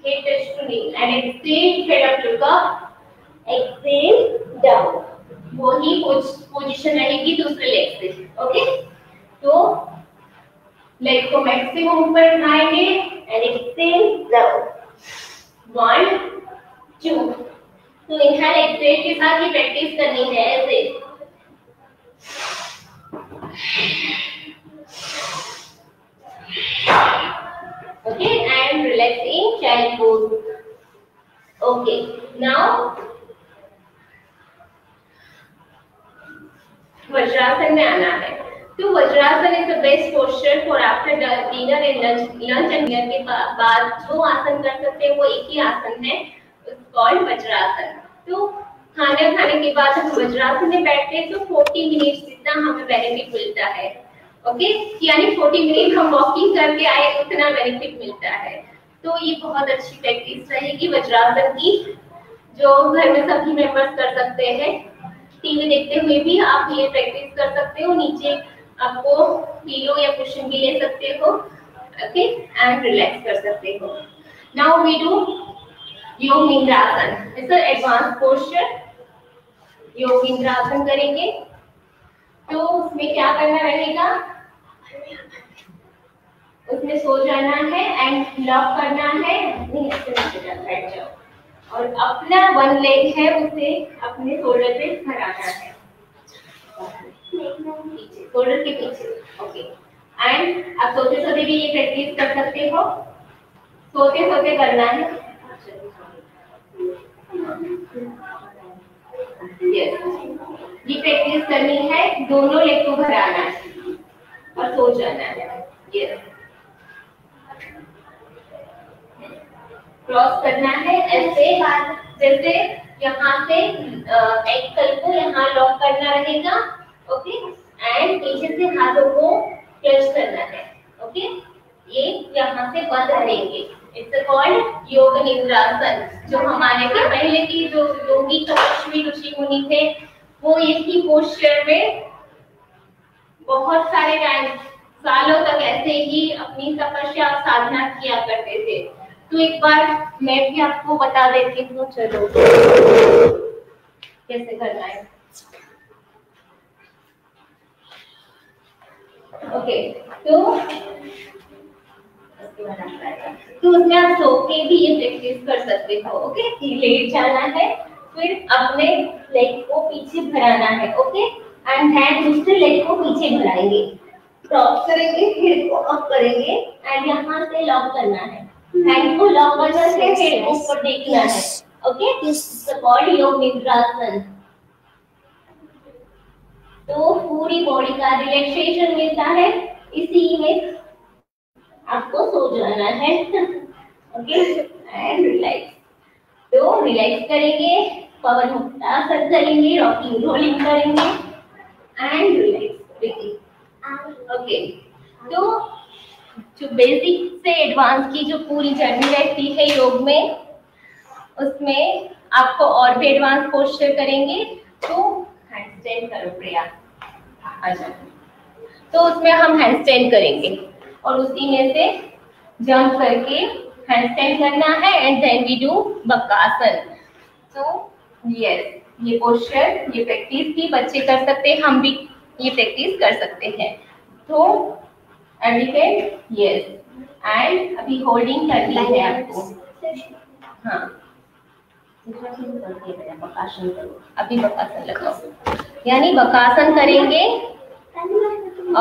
head touch to knee and exhale head up look up exhale down वही position रहेगी दूसरे leg से okay तो leg को maximum ऊपर उठाएँगे and exhale down one two तो inhale exhale के साथ ही प्रैक्टिस करनी है ऐसे okay, and relaxing child pose okay, now vajrasana में आना है। तो Vajrasana is the best posture for after dinner and lunch lunch and dinner के बाद जो आसन कर सकते हैं, वो एक ही आसन है कॉल्ड वज्रासन तो खाना खाने के बाद हम वज्रासन में बैठते हैं तो 40 मिनट जितना हमें बेनिफिट मिलता है। ओके यानी 40 मिनट हम वॉकिंग करके आए, उतना बेनिफिट मिलता है। तो ये बहुत अच्छी प्रैक्टिस रहेगी। वज्रासन की जो घर में सभी मेंबर्स कर सकते हैं। टीवी देखते हुए भी आप ये प्रैक्टिस कर सकते हो। नीचे आपको पीलो या कुशन भी ले सकते हो। ओके एंड रिलैक्स कर सकते हो। नाउ वी डू योग निंद्रासन इट्स एडवांस पोस्चर योग निंद्रासन करेंगे। तो उसमें क्या करना रहेगा? उसमें सो जाना है एंड लॉक करना है। बैठ जाओ। और अपना वन लेग है उसे अपने शोल्डर पे भराना है। शोल्डर के पीछे। ओके एंड आप सोते सोते भी ये प्रैक्टिस कर सकते हो। सोते सोते करना है। यस ये प्रैक्टिस करनी है, दोनों लेग को भराना है और सो जाना है। यस क्रॉस करना है, ऐसे जैसे यहाँ से एक्सल को यहाँ लॉक करना रहेगा ओके एंड पीछे से हाथों को क्लच करना है ओके ये यहाँ से बंद रहेंगे। इट्स कॉल्ड योग निद्रासन जो हमारे के पहले की जो योगी तपस्वी ऋषि मुनि थे वो इसी पोस्चर में बहुत सारे टाइम सालों तक ऐसे ही अपनी तपस्या साधना किया करते थे। तो एक बार मैं भी आपको बता देती हूँ चलो। कैसे करना है ओके okay, तो तो उसमें आप सो के भी ये प्रैक्टिस कर सकते हो ओके लेट जाना है फिर अपने लेग को पीछे भराना है ओके एंड हैंड दूसरे लेग को पीछे भराएँगे क्रॉस करेंगे फिर को अप करेंगे एंड यहाँ से लॉक करना है। हैंड को लॉक करना है हेड को ऊपर देखना है ओके यस द बॉडी योग निद्रासन तो पूरी बॉडी का रिलैक्सेशन मिलता है। इसी में आपको सो जाना है। ओके एंड रिलैक्स तो रिलैक्स करेंगे, पवन मुक्तासन करेंगे रॉकिंग रोलिंग करेंगे। एंड रिलैक्स ओके तो जो बेसिक से एडवांस की जो पूरी जर्नी रहती है योग में, उसमें आपको और भी एडवांस पोस्टर करेंगे। तो हैंडस्टैंड करो, प्रिया। अच्छा तो उसमें हम हैंडस्टैंड करेंगे। और उसी में से जंप करके हैंडस्टैंड करना है and then we do Bakasana तो यस ये पोस्टर ये प्रैक्टिस भी बच्चे कर सकते हैं हम भी ये प्रैक्टिस कर सकते हैं। तो एवरीकेट यस एंड अभी होल्डिंग करनी है आपको। हाँ। बकासन करो अभी बकासन लगाओ। यानी बकासन करेंगे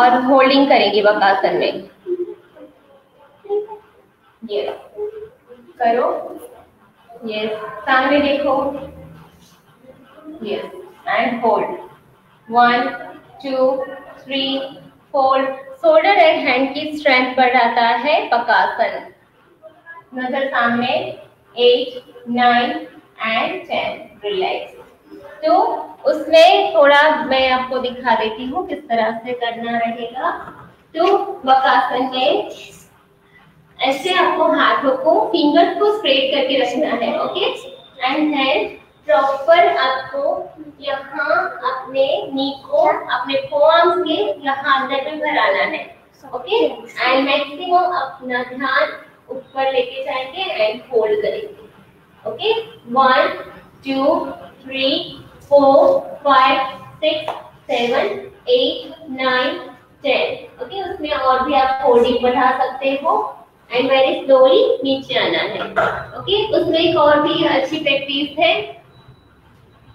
और होल्डिंग करेंगे बकासन में। ये करो। यस सामने देखो। Yes and hold one two three four shoulder and hand की स्ट्रेंथ बढ़ाता है, पकासन। नज़र सामने। Eight nine and ten relax तो उसमें थोड़ा मैं आपको दिखा देती हूँ किस तरह से करना रहेगा। तो बकासन में ऐसे आपको हाथों को फिंगर्स को स्प्रेड करके रखना है ओके एंड देन प्रॉपर आपको यहाँ अपने नी को, अपने फोआर्म्स के यहाँ अंदर में भराना है ओके एंड मैक्सिमम अपना ध्यान ऊपर लेके जाएँगे एंड होल्ड करेंगे okay one two three four five six seven eight nine ten okay उसमें और भी आप होल्डिंग बढ़ा सकते हो। एंड वेरी स्लोली नीचे आना है। Okay okay? उसमें एक और भी अच्छी प्रैक्टिस है।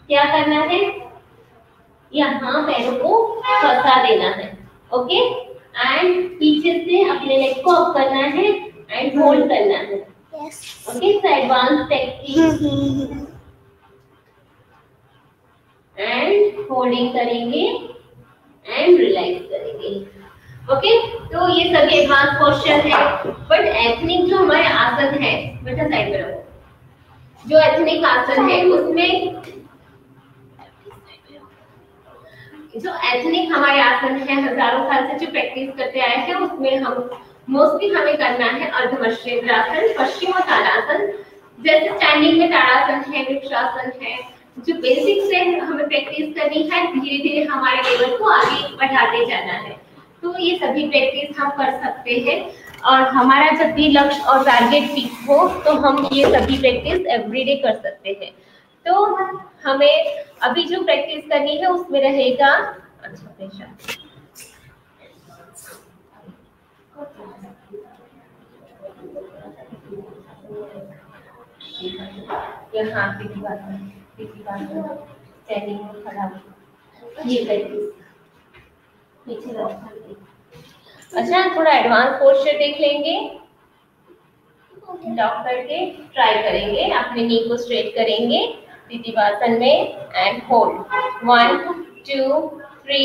क्या करना है? यहाँ पैरों को फंसा देना है। ओके एंड पीछे से अपने लेग को अप करना है एंड होल्ड करना है। Okay advance technique and holding करेंगे एंड रिलैक्स करेंगे। ओके तो ये सभी एडवांस क्वेश्चन है. बट एथनिक जो हमारे आसन है बेटा साइड में रखो जो एथनिक आसन है उसमें जो एथनिक हमारे आसन है हज़ारों साल से जो प्रैक्टिस करते आए हैं उसमें हम मोस्टली हमें करना है अर्धमश्रेन्द्रासन पश्चिम और ताड़ासन. जैसे स्टैंडिंग में ताड़ासन है वृक्षासन है जो बेसिक से हमें प्रैक्टिस करनी है धीरे धीरे हमारे लेवल को आगे बढ़ाते जाना है. तो ये सभी प्रैक्टिस हम कर सकते हैं। और हमारा जब भी लक्ष्य और टारगेट फिक्स हो तो हम ये सभी प्रैक्टिस एवरीडे कर सकते हैं। तो हमें अभी जो प्रैक्टिस करनी है, उसमें रहेगा अच्छा पेशा। यहाँ की बात स्टैंडिंग में खड़ा ये प्रैक्टिस अच्छा थोड़ा एडवांस पोस्टर देख लेंगे डॉक्टर के ट्राई करेंगे, अपने नी को स्ट्रेट करेंगे स्थितिवासन में and hold one two three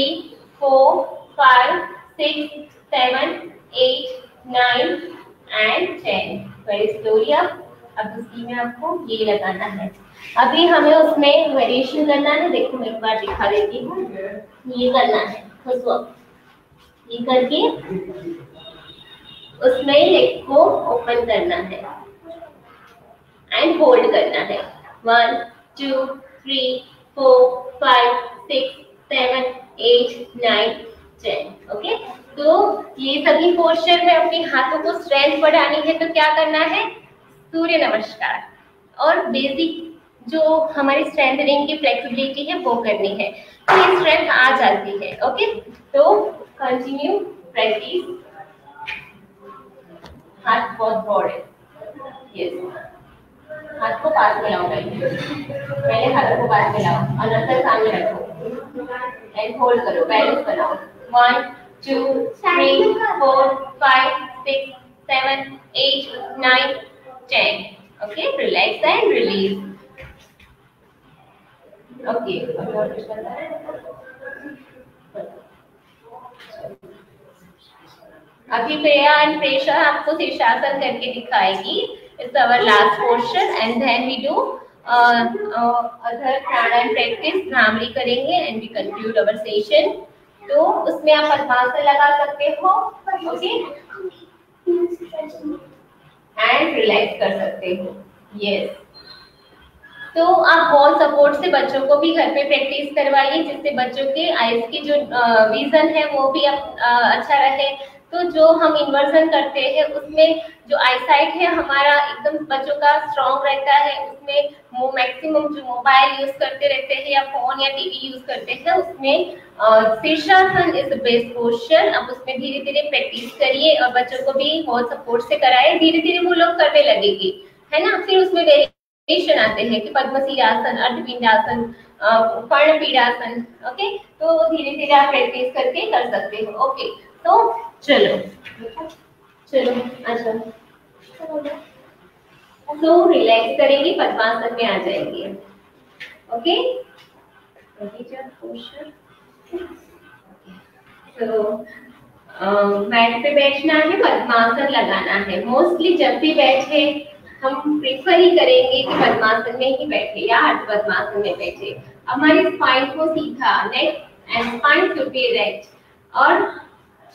four five six seven eight nine and ten very slowly अब अब उसी में आपको ये लगाना है। अभी हमें उसमें वेरिएशन करना है। देखो, मैं एक बार दिखा देती हूँ। ये करना है। ये करके उसमें लेग को ओपन करना है। एंड होल्ड करना है। One two three four five six seven eight nine ten okay तो ये सभी पोस्टर में अपने हाथों को स्ट्रेंथ बढ़ानी है तो क्या करना है? सूर्य नमस्कार। और बेसिक जो हमारी स्ट्रेंथनिंग की फ्लेक्सिबिलिटी है वो करनी है। तो स्ट्रेंथ आ जाती है ओके तो कंटिन्यू प्रैक्टिस हाथ बहुत ब्रॉड यस हाथ को पास में लाओ पहले हाथ को पास में लाओ, और नज़र सामने रखो। एंड होल्ड करो बैलेंस बनाओ। One two three four five six seven eight nine ten okay relax and release okay अभी प्रिया एंड प्रेशा आपको शीर्षासन करके दिखाएगी। It's our last portion and then we do other pranayama practice Bhramari करेंगे and we conclude our session तो उसमें आप पद्मासन लगा सकते हो ओके एंड रिलैक्स कर सकते हो। यस तो आप बॉल सपोर्ट से बच्चों को भी घर पे प्रैक्टिस करवाइए, जिससे बच्चों के आइज़ की जो विजन है वो भी अच्छा रहे। तो जो हम इन्वर्जन करते हैं, उसमें जो आईसाइट है हमारा एकदम बच्चों का स्ट्रॉन्ग रहता है। उसमें वो मैक्सिमम जो मोबाइल यूज़ करते रहते हैं या फ़ोन या टीवी यूज़ करते हैं, उसमें शीर्षासन इज़ बेस्ट पोस्चर अब उसमें धीरे धीरे प्रैक्टिस करिए और बच्चों को भी बहुत सपोर्ट से कराए धीरे धीरे वो लोग करने लगेगी। है ना? फिर उसमें वेरिएशन आते हैं कि पद्मसी आसन अर्धपिंडासन पीड़ासन ओके तो धीरे धीरे आप प्रैक्टिस करके कर सकते हो ओके तो चलो चलो अच्छा। तो रिलैक्स करेंगे, पद्मासन में आ जाएँगे ओके तो मैट पे बैठना है, पद्मासन लगाना है। मोस्टली जब भी बैठे हम प्रेफर ही करेंगे कि पद्मासन में ही बैठे या अर्ध पद्मासन में बैठे। हमारी स्पाइन को सीधा neck and spine to be erect और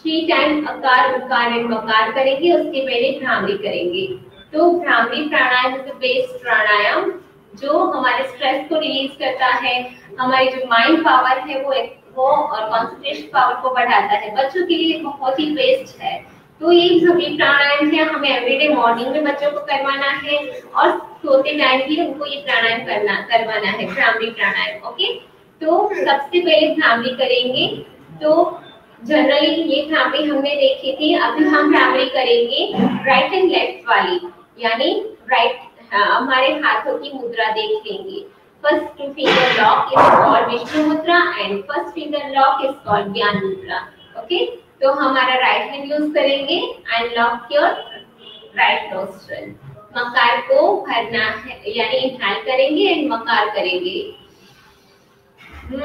थ्री टाइम अकार, उकार एंड मकार करेंगे, उसके पहले भ्रामरी करेंगे। तो भ्रामरी प्राणायाम इज़ बेस्ट प्राणायाम, जो हमारे स्ट्रेस को रिलीज़ करता है। हमारी जो माइंड पावर है, वो वो और कॉन्सेंट्रेशन पावर को बढ़ाता है। बच्चों के लिए बहुत ही बेस्ट है। तो ये सभी प्राणायाम है हमें एवरीडे मॉर्निंग में बच्चों को करवाना है और सोते टाइम भी उनको ये प्राणायाम करना करवाना है भ्रामरी प्राणायाम ओके तो सबसे पहले भ्रामरी करेंगे। तो जनरली ये भ्रामरी हमने देखी थी अभी हम भ्रामरी करेंगे राइट एंड लेफ़्ट वाली यानी राइट हाँ, हमारे हाथों की मुद्रा देख लेंगे। First finger lock is called Vishnu mudra and first finger lock is called Gyan mudra okay तो हमारा राइट हैंड यूज़ करेंगे unlock lock your right nostril मकार को भरना है, यानी इनहाल करेंगे एंड मकार करेंगे. Lock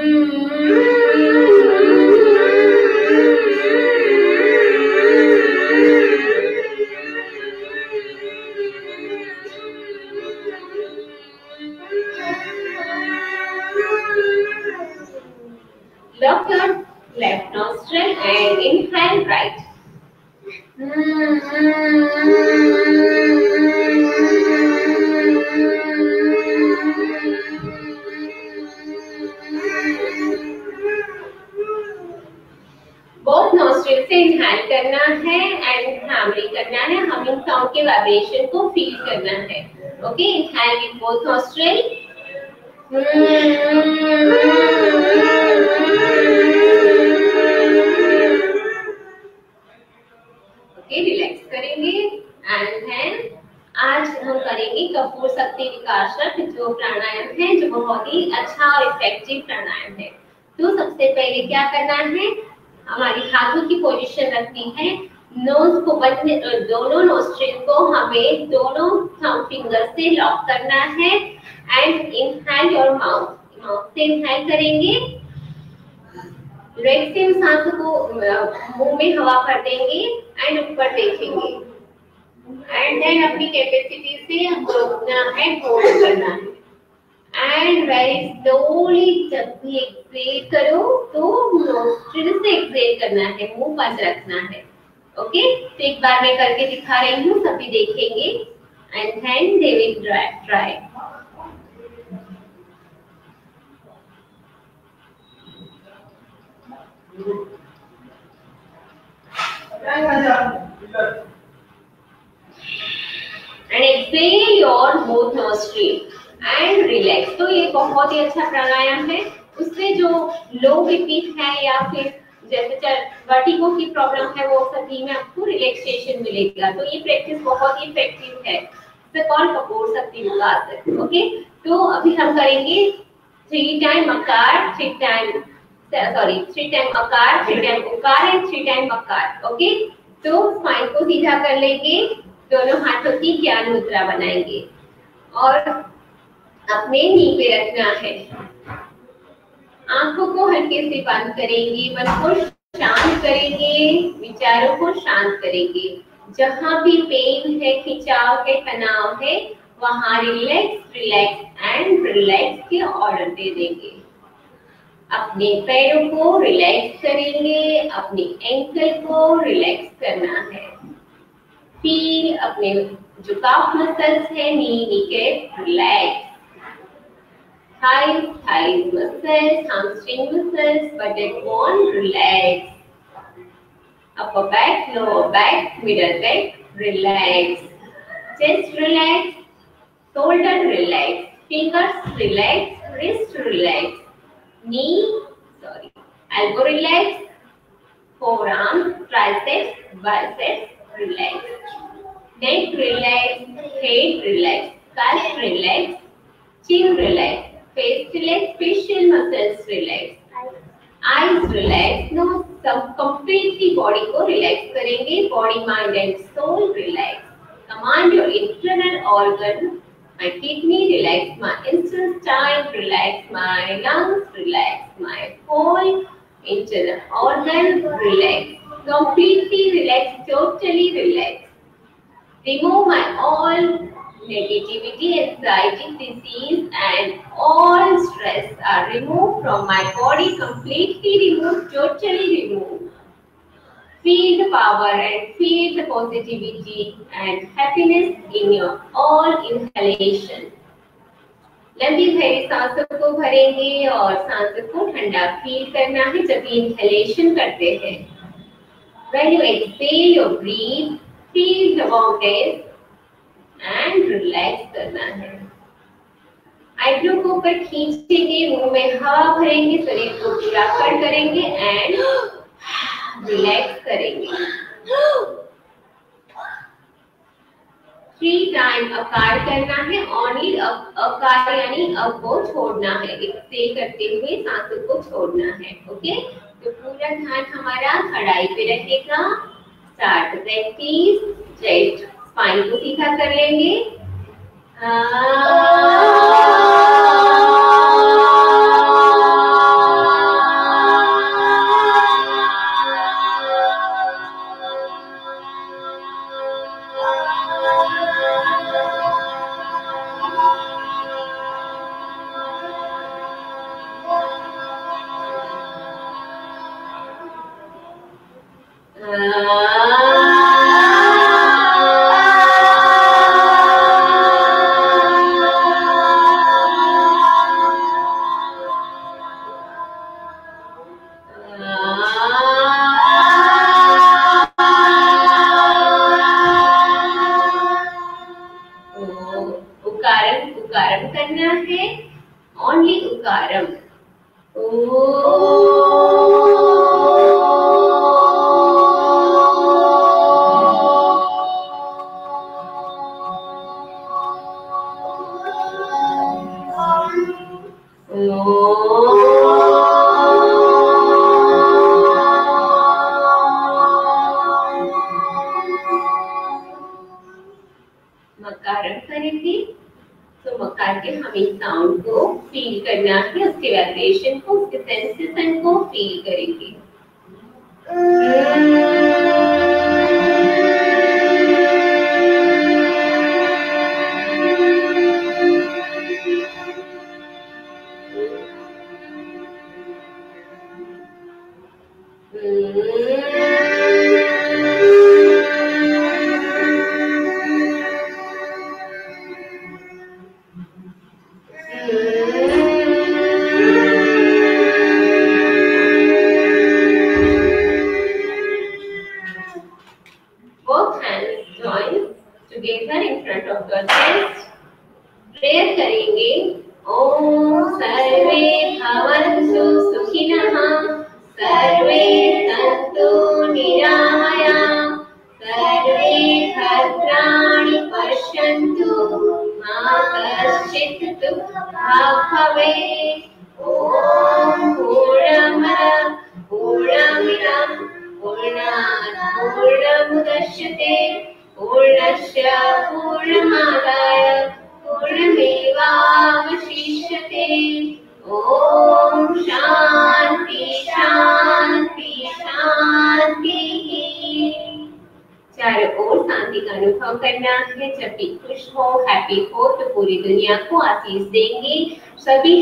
nostril and inhale right. Both nostril से इनहेल करना है एंड हैमरिंग करना है। हमिंग साउंड के वाइब्रेशन को फील करना है। ओके इनहेल बोथ विकासक जो प्राणायाम है, जो बहुत ही अच्छा और इफ़ेक्टिव प्राणायाम है। तो सबसे पहले क्या करना है? हमारी हाथों की पोजीशन रखनी है। नोज़ को बंद दोनों नोस्ट्रिल को हमें दोनों थंब फिंगर से लॉक करना है। And inhale your mouth mouth से इनहेल करेंगे। रेक्सिम सांस को मुँह में हवा भर देंगे। एंड ऊपर देखेंगे। एंड देन अपनी कैपेसिटी से रोकना है होल्ड करना है। एंड वेरी स्लोली जब भी एक्सेल करो तो नोस्ट्रिल से एक्सेल करना है, मुँह बंद रखना है। ओके तो एक बार मैं करके दिखा रही हूँ, सभी देखेंगे। And then they will try and exhale your both nostril and relax तो ये बहुत ही अच्छा प्राणायाम है। उससे जो लो बीपी है या फिर जैसे वर्टिगो की प्रॉब्लम है, वो सभी में आपको रिलैक्सेशन मिलेगा। तो ये प्रैक्टिस बहुत ही इफ़ेक्टिव है। कौन कपूर विकास है ओके तो अभी हम करेंगे थ्री टाइम अकार three time sorry three time अकार थ्री टाइम उकार एंड थ्री टाइम अकार ओके तो स्पाइन को सीधा कर लेंगे। दोनों हाथों की ज्ञान मुद्रा बनाएँगे? और अपने नी पे रखना है। आँखों को हल्के से बंद करेंगे, मन को शांत करेंगे, विचारों को शांत करेंगे। जहाँ भी पेन है, खिंचाव है, तनाव है, वहाँ रिलैक्स रिलैक्स एंड रिलैक्स के ऑर्डर दे देंगे। अपने पैरों को रिलैक्स करेंगे, अपने एंकल को रिलैक्स करना है। फील अपने जो काफ मसल्स है नी नी के relax thighs thighs muscles hamstring muscles but it won't relax upper back lower back middle back relax chest relax shoulder relax fingers relax wrist relax knee sorry elbow relax forearm triceps biceps relax. Neck relax, head relax, scalp relax, chin relax, face relax, facial muscles relax, eyes relax. Now सब completely body को relax करेंगे. Body, mind and soul relax. Command your internal organ. My kidney relax, my intestine relax, my lungs relax, my whole internal organ relax. Completely relax, totally relax. Remove my all negativity, anxiety, disease and all stress are removed from my body, completely removed, totally removed. Feel the power and feel the positivity and happiness in your all inhalation. लंबी गहरी सांसों को भरेंगे और सांसों को ठंडा feel करना है जब इनहेलेशन करते हैं When you exhale, you breathe, feel the warmness and relax करना है आईब्रो को ऊपर खींचेंगे मुँह में हवा भरेंगे शरीर को पूरा कट करेंगे एंड रिलैक्स करेंगे. थ्री टाइम अकार करना है ओनली अकार यानी अब को छोड़ना है. एक्सेल करते हुए सांसों को छोड़ना है ओके तो पूरा ध्यान हमारा कढ़ाई पे रहेगा। स्टार्ट प्रैक्टिस चेस्ट स्पाइन को सीधा कर लेंगे। उकारम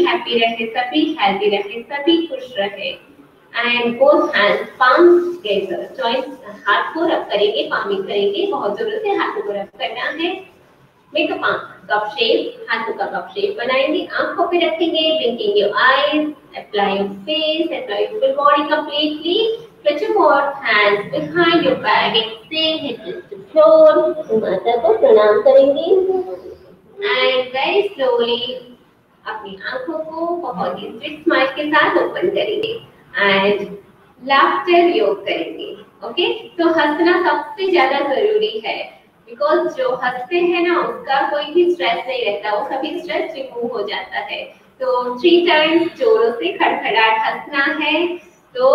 हैप्पी रहे सभी हेल्दी रहे सभी खुश रहे and both hand palms together joints हाथ को रब करेंगे पामिंग करेंगे बहुत ज़रूरत है हाथों को रब करना है मेक अ कप शेप हाथों का कप शेप बनाएँगे आँखों पे रखेंगे blinking your eyes apply your face apply your full body completely Put your both hands behind your back. Exhale, hit the floor. माता को प्रणाम करेंगे. And very slowly अपनी आँखों को बहुत ही स्ट्रिक्ट स्माइल के साथ ओपन करेंगे. And लाफ्टर योग करेंगे. ओके तो हंसना सबसे ज़्यादा ज़रूरी है बिकॉज़ जो हँसते हैं ना उसका कोई भी स्ट्रेस नहीं रहता वो सभी स्ट्रेस रिमूव हो जाता है तो थ्री टाइम्स जोरों से खड़खड़ाट हंसना है तो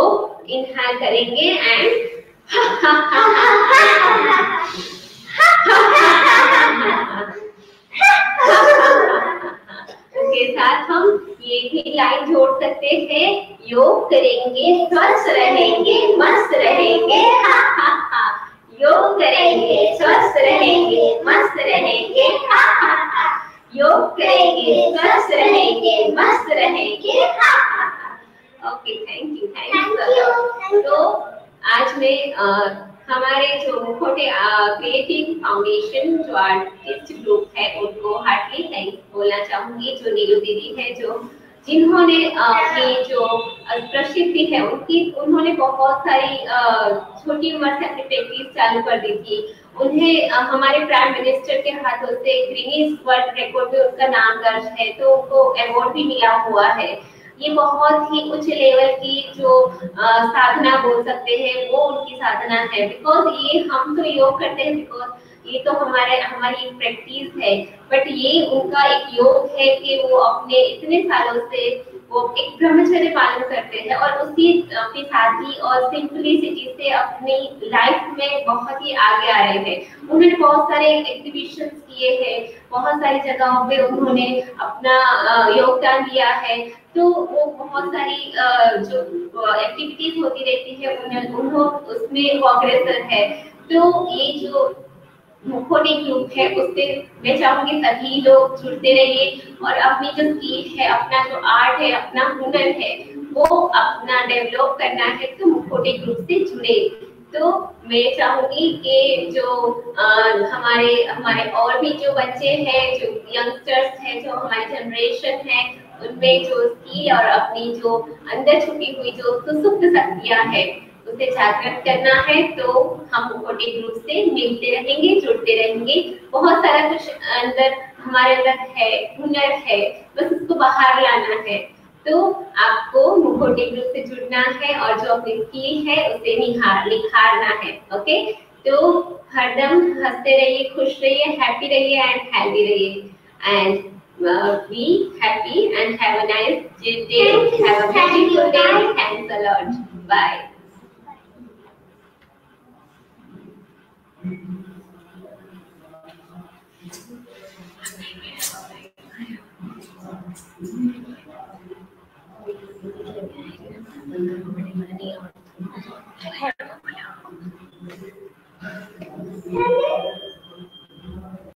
इनहेल करेंगे एंड के साथ हम ये भी लाइन जोड़ सकते हैं। योग करेंगे स्वस्थ रहेंगे मस्त रहेंगे। हा हा हा। योग करेंगे स्वस्थ रहेंगे मस्त रहेंगे। हा हा हा। योग करेंगे स्वस्थ रहेंगे मस्त रहेंगे। हा हा हा। Okay thank you thank you तो आज मैं हमारे जो मुखोटे क्रिएटिव फाउंडेशन जो आर्टिस्ट ग्रुप है, उनको हार्टली थैंक्स बोलना चाहूँगी। जो नीलू दीदी है, जो जिन्होंने अपनी जो प्रसिद्धि है, उनकी, उन्होंने बहुत सारी छोटी उम्र से अपनी प्रैक्टिस चालू कर दी थी। उन्हें हमारे प्राइम मिनिस्टर के हाथों से ग्रीनिस वर्ल्ड रिकॉर्ड में उनका नाम दर्ज है तो उनको अवार्ड भी मिला हुआ है। ये बहुत ही उच्च लेवल की जो आ, साधना बोल सकते हैं वो उनकी साधना है। बिकॉज़ ये हम तो योग करते हैं बिकॉज़ ये तो हमारे हमारी प्रैक्टिस है। बट ये उनका एक योग है कि वो अपने इतने सालों से वो एक ब्रह्मचर्य पालन करते हैं और उसी सादगी और सिंपलिसिटी से अपनी लाइफ में बहुत ही आगे आ रहे हैं। उन्होंने बहुत सारे एग्जीबिशन किए हैं, बहुत सारी जगहों पे उन्होंने अपना योगदान दिया है। तो वो बहुत सारी जो एक्टिविटीज़ होती रहती है, उन्हें उन्होंने उसमें अग्रसर है। तो ये जो मुखोटे ग्रुप है उससे मैं चाहूँगी सभी लोग जुड़ते रहिए और अपनी जो स्किल है अपना जो आर्ट है अपना हुनर है वो अपना डेवलप करना है तो मुखोटे ग्रुप से जुड़े। तो मैं चाहूँगी कि जो आ, हमारे हमारे और भी जो बच्चे हैं जो यंगस्टर्स हैं जो हमारी जनरेशन है उनमें जो स्किल और अपनी जो अंदर छुपी हुई जो सुसुप्त शक्तियाँ है उसे जागृत करना है तो हम मोटे ग्रुप से मिलते रहेंगे जुड़ते रहेंगे। बहुत सारा कुछ अंदर हमारे अंदर है हुनर है बस उसको बाहर लाना है। तो आपको मुखोटे ग्रुप से जुड़ना है और जो अपनी स्किल है उसे निहार निखारना है ओके तो हरदम हँसते रहिए खुश रहिए हैप्पी रहिए एंड हेल्दी रहिए। And be happy and have a nice day have a beautiful day thanks a lot bye Hello.